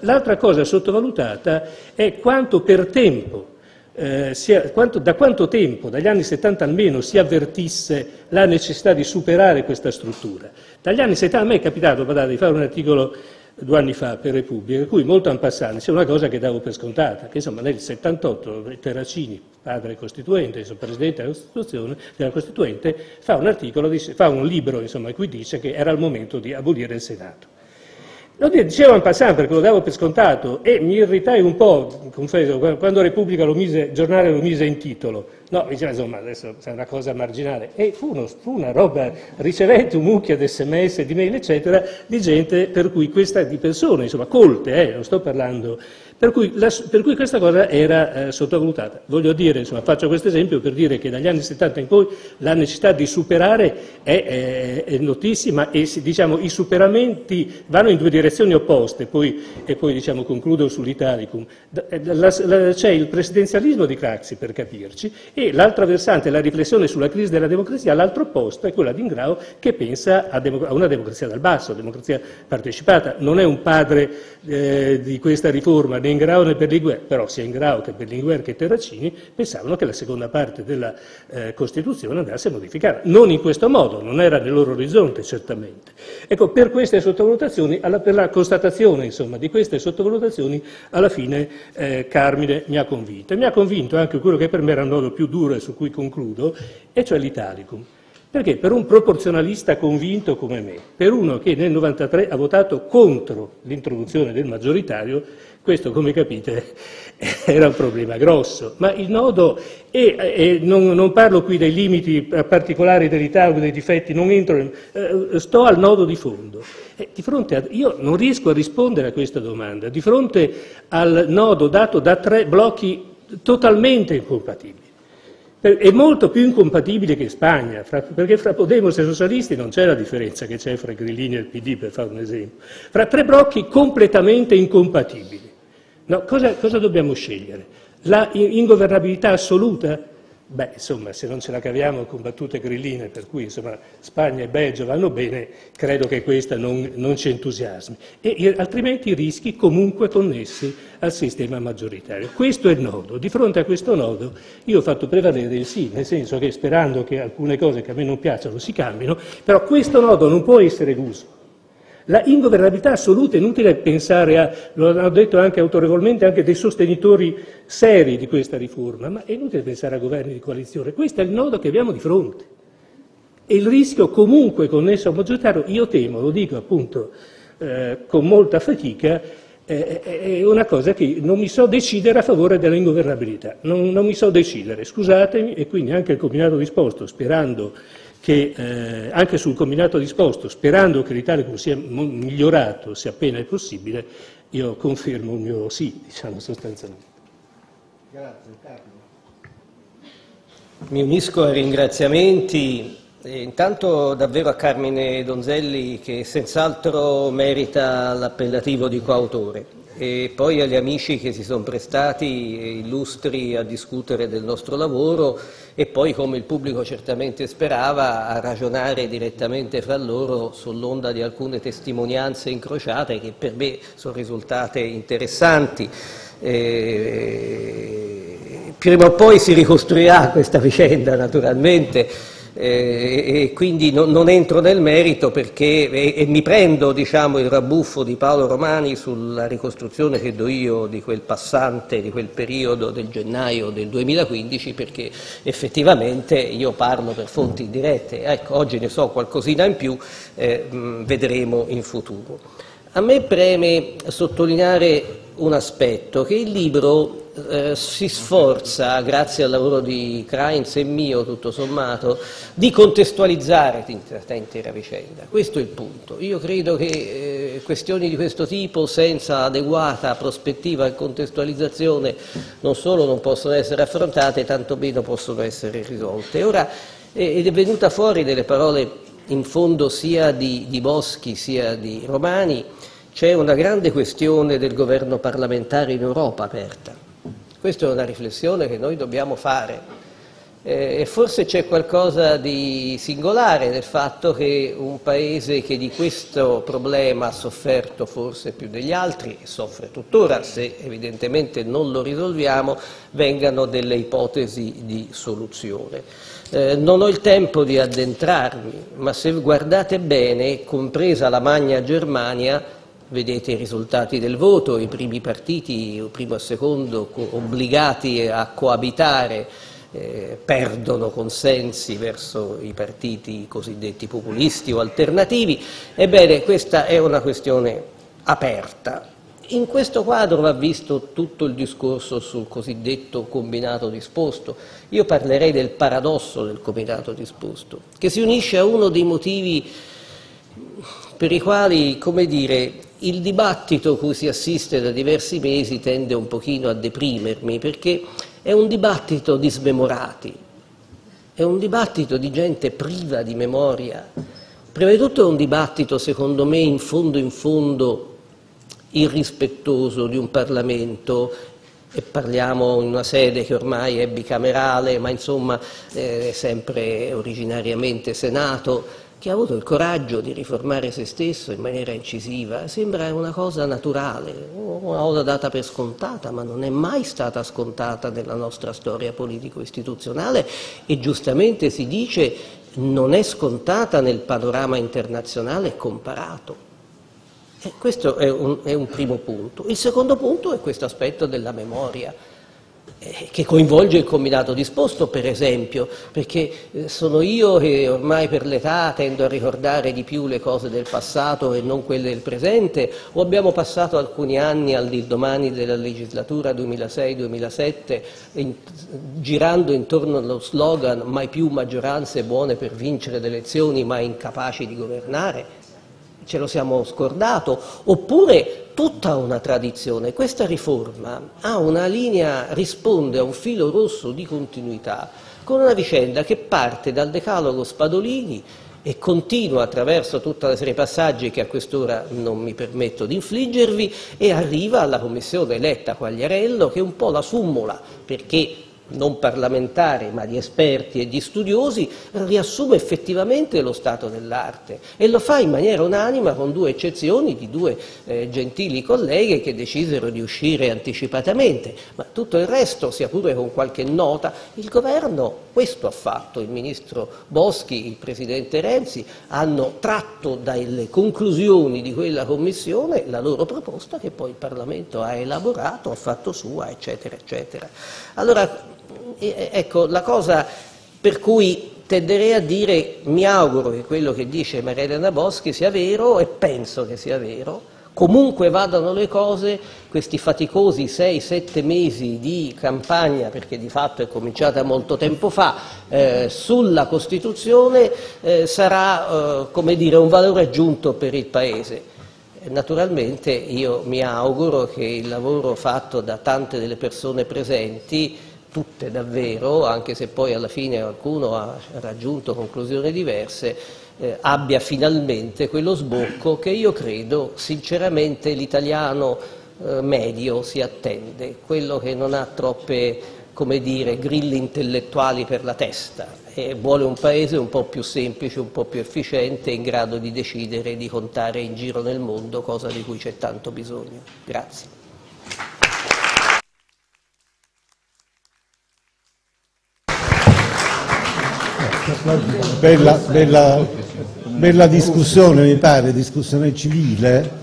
L'altra cosa sottovalutata è quanto per tempo eh, sia, quanto, da quanto tempo, dagli anni 70 almeno, si avvertisse la necessità di superare questa struttura. Dagli anni 70 a me è capitato guardate, di fare un articolo due anni fa per Repubblica, in cui molto en passant, c'è una cosa che davo per scontata, che insomma nel 78 Terracini, padre costituente, insomma, presidente della, della Costituente, fa un articolo, fa un libro insomma, in cui dice che era il momento di abolire il Senato. Lo dicevo en passant perché lo davo per scontato e mi irritai un po', confesso, quando Repubblica lo mise, giornale lo mise in titolo. No, diceva insomma adesso è una cosa marginale. E fu, uno, fu una roba, ricevette un mucchio di sms, di mail, eccetera, di gente per cui questa, di persone, insomma, colte, eh, non sto parlando per cui, la, per cui, questa cosa era eh, sottovalutata. Voglio dire, insomma, faccio questo esempio per dire che dagli anni 70 in poi la necessità di superare è, è, è notissima e diciamo, i superamenti vanno in due direzioni opposte, poi, e poi diciamo, concludo sull'Italicum. Eh, c'è il presidenzialismo di Craxi, per capirci, e l'altra versante, la riflessione sulla crisi della democrazia, l'altro opposto è quella di Ingrao che pensa a, demo, a una democrazia dal basso, democrazia partecipata. Non è un padre eh, di questa riforma né Ingrao né Berlinguer, però sia Ingrao che Berlinguer che Terracini pensavano che la seconda parte della eh, Costituzione andasse a modificare. Non in questo modo, non era nel loro orizzonte certamente. Ecco, per queste sottovalutazioni, alla, per la constatazione insomma, di queste sottovalutazioni, alla fine eh, Carmine mi ha convinto. E mi ha convinto anche quello che per me era il nodo più duro e su cui concludo, e cioè l'Italicum. Perché per un proporzionalista convinto come me, per uno che nel 1993 ha votato contro l'introduzione del maggioritario, questo, come capite, era un problema grosso, ma il nodo, e, non, non, parlo qui dei limiti particolari dell'Italia, dei difetti, non entro, eh, sto al nodo di fondo. Eh, di a, io non riesco a rispondere a questa domanda, di fronte al nodo dato da tre blocchi totalmente incompatibili. È molto più incompatibile che in Spagna, perché fra Podemos e socialisti non c'è la differenza che c'è fra Grillini e il PD, per fare un esempio. Fra tre blocchi completamente incompatibili. No, cosa, cosa, dobbiamo scegliere? La ingovernabilità assoluta? Beh, insomma, se non ce la caviamo con battute grilline, per cui insomma, Spagna e Belgio vanno bene, credo che questa non, non ci entusiasmi. E, altrimenti i rischi comunque connessi al sistema maggioritario. Questo è il nodo. Di fronte a questo nodo io ho fatto prevalere il sì, nel senso che sperando che alcune cose che a me non piacciono si cambino, però questo nodo non può essere eluso. La ingovernabilità assoluta, è inutile pensare a, lo hanno detto anche autorevolmente anche dei sostenitori seri di questa riforma, ma è inutile pensare a governi di coalizione, questo è il nodo che abbiamo di fronte. E il rischio comunque connesso al maggioritario, io temo, lo dico appunto eh, con molta fatica, è una cosa che non mi so decidere a favore della ingovernabilità, non, non mi so decidere, scusatemi, e quindi anche il combinato disposto, sperando che eh, anche sul combinato disposto, sperando che l'Italia sia migliorato se appena è possibile, io confermo il mio sì, diciamo sostanzialmente.
Grazie, Carlo. Mi unisco ai ringraziamenti, e intanto davvero a Carmine Donzelli che senz'altro merita l'appellativo di coautore e poi agli amici che si sono prestati illustri a discutere del nostro lavoro e poi, come il pubblico certamente sperava, a ragionare direttamente fra loro sull'onda di alcune testimonianze incrociate che per me sono risultate interessanti. E prima o poi si ricostruirà questa vicenda, naturalmente eh, e quindi non, non, entro nel merito perché e, e mi prendo diciamo, il rabbuffo di Paolo Romani sulla ricostruzione che do io di quel passante, di quel periodo del gennaio del 2015 perché effettivamente io parlo per fonti dirette, ecco, oggi ne so qualcosina in più, eh, vedremo in futuro. A me preme sottolineare un aspetto, che il libro eh, si sforza, grazie al lavoro di Kreins e mio tutto sommato, di contestualizzare questa intera vicenda. Questo è il punto. Io credo che eh, questioni di questo tipo, senza adeguata prospettiva e contestualizzazione, non solo non possono essere affrontate, tanto meno possono essere risolte. Ora, eh, ed è venuta fuori delle parole in fondo sia di, di Boschi sia di Romani, c'è una grande questione del governo parlamentare in Europa aperta. Questa è una riflessione che noi dobbiamo fare eh, e forse c'è qualcosa di singolare nel fatto che un paese che di questo problema ha sofferto forse più degli altri, e soffre tuttora, se evidentemente non lo risolviamo, vengano delle ipotesi di soluzione. Eh, non ho il tempo di addentrarmi, ma se guardate bene, compresa la Magna Germania, vedete i risultati del voto, i primi partiti, primo e secondo, obbligati a coabitare, eh, perdono consensi verso i partiti cosiddetti populisti o alternativi. Ebbene, questa è una questione aperta. In questo quadro va visto tutto il discorso sul cosiddetto combinato disposto. Io parlerei del paradosso del combinato disposto, che si unisce a uno dei motivi per i quali, come dire, il dibattito cui si assiste da diversi mesi tende un pochino a deprimermi perché è un dibattito di smemorati, è un dibattito di gente priva di memoria. Prima di tutto è un dibattito, secondo me, in fondo in fondo irrispettoso di un Parlamento e parliamo in una sede che ormai è bicamerale, ma insomma è sempre originariamente Senato, che ha avuto il coraggio di riformare se stesso in maniera incisiva, sembra una cosa naturale, una cosa data per scontata, ma non è mai stata scontata nella nostra storia politico-istituzionale e giustamente si dice non è scontata nel panorama internazionale comparato. E questo è un, è un primo punto. Il secondo punto è questo aspetto della memoria che coinvolge il combinato disposto, per esempio, perché eh, sono io che ormai per l'età tendo a ricordare di più le cose del passato e non quelle del presente, o abbiamo passato alcuni anni all'indomani della legislatura 2006-2007 in, girando intorno allo slogan mai più maggioranze buone per vincere le elezioni ma incapaci di governare? Ce lo siamo scordato, oppure tutta una tradizione. Questa riforma ha una linea, risponde a un filo rosso di continuità con una vicenda che parte dal decalogo Spadolini e continua attraverso tutta una serie di passaggi che a quest'ora non mi permetto di infliggervi e arriva alla commissione eletta Quagliarello che è un po' la summola perché non parlamentare ma di esperti e di studiosi, riassume effettivamente lo stato dell'arte e lo fa in maniera unanima con due eccezioni di due eh, gentili colleghe che decisero di uscire anticipatamente, ma tutto il resto, sia pure con qualche nota, il governo questo ha fatto, il ministro Boschi, il presidente Renzi hanno tratto dalle conclusioni di quella commissione la loro proposta che poi il Parlamento ha elaborato, ha fatto sua, eccetera, eccetera. Allora, ecco, la cosa per cui tenderei a dire mi auguro che quello che dice Maria Elena Boschi sia vero e penso che sia vero, comunque vadano le cose, questi faticosi 6-7 mesi di campagna, perché di fatto è cominciata molto tempo fa, eh, sulla Costituzione eh, sarà eh, dire, un valore aggiunto per il Paese. Naturalmente io mi auguro che il lavoro fatto da tante delle persone presenti tutte davvero, anche se poi alla fine qualcuno ha raggiunto conclusioni diverse, eh, abbia finalmente quello sbocco che io credo sinceramente l'italiano eh, medio si attende, quello che non ha troppe come dire, grilli intellettuali per la testa e vuole un paese un po' più semplice, un po' più efficiente, in grado di decidere di contare in giro nel mondo, cosa di cui c'è tanto bisogno. Grazie.
Bella, bella, bella discussione, mi pare, discussione civile.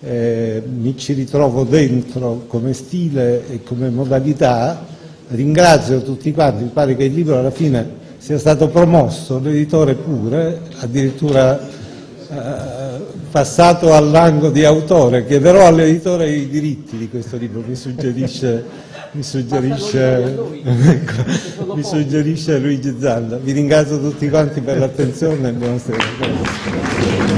Eh, mi ci ritrovo dentro come stile e come modalità. Ringrazio tutti quanti, mi pare che il libro alla fine sia stato promosso, l'editore pure, addirittura eh, passato all'ango di autore. Chiederò all'editore i diritti di questo libro, mi suggerisce mi suggerisce, mi suggerisce Luigi Zanda. Vi ringrazio tutti quanti per l'attenzione e buonasera.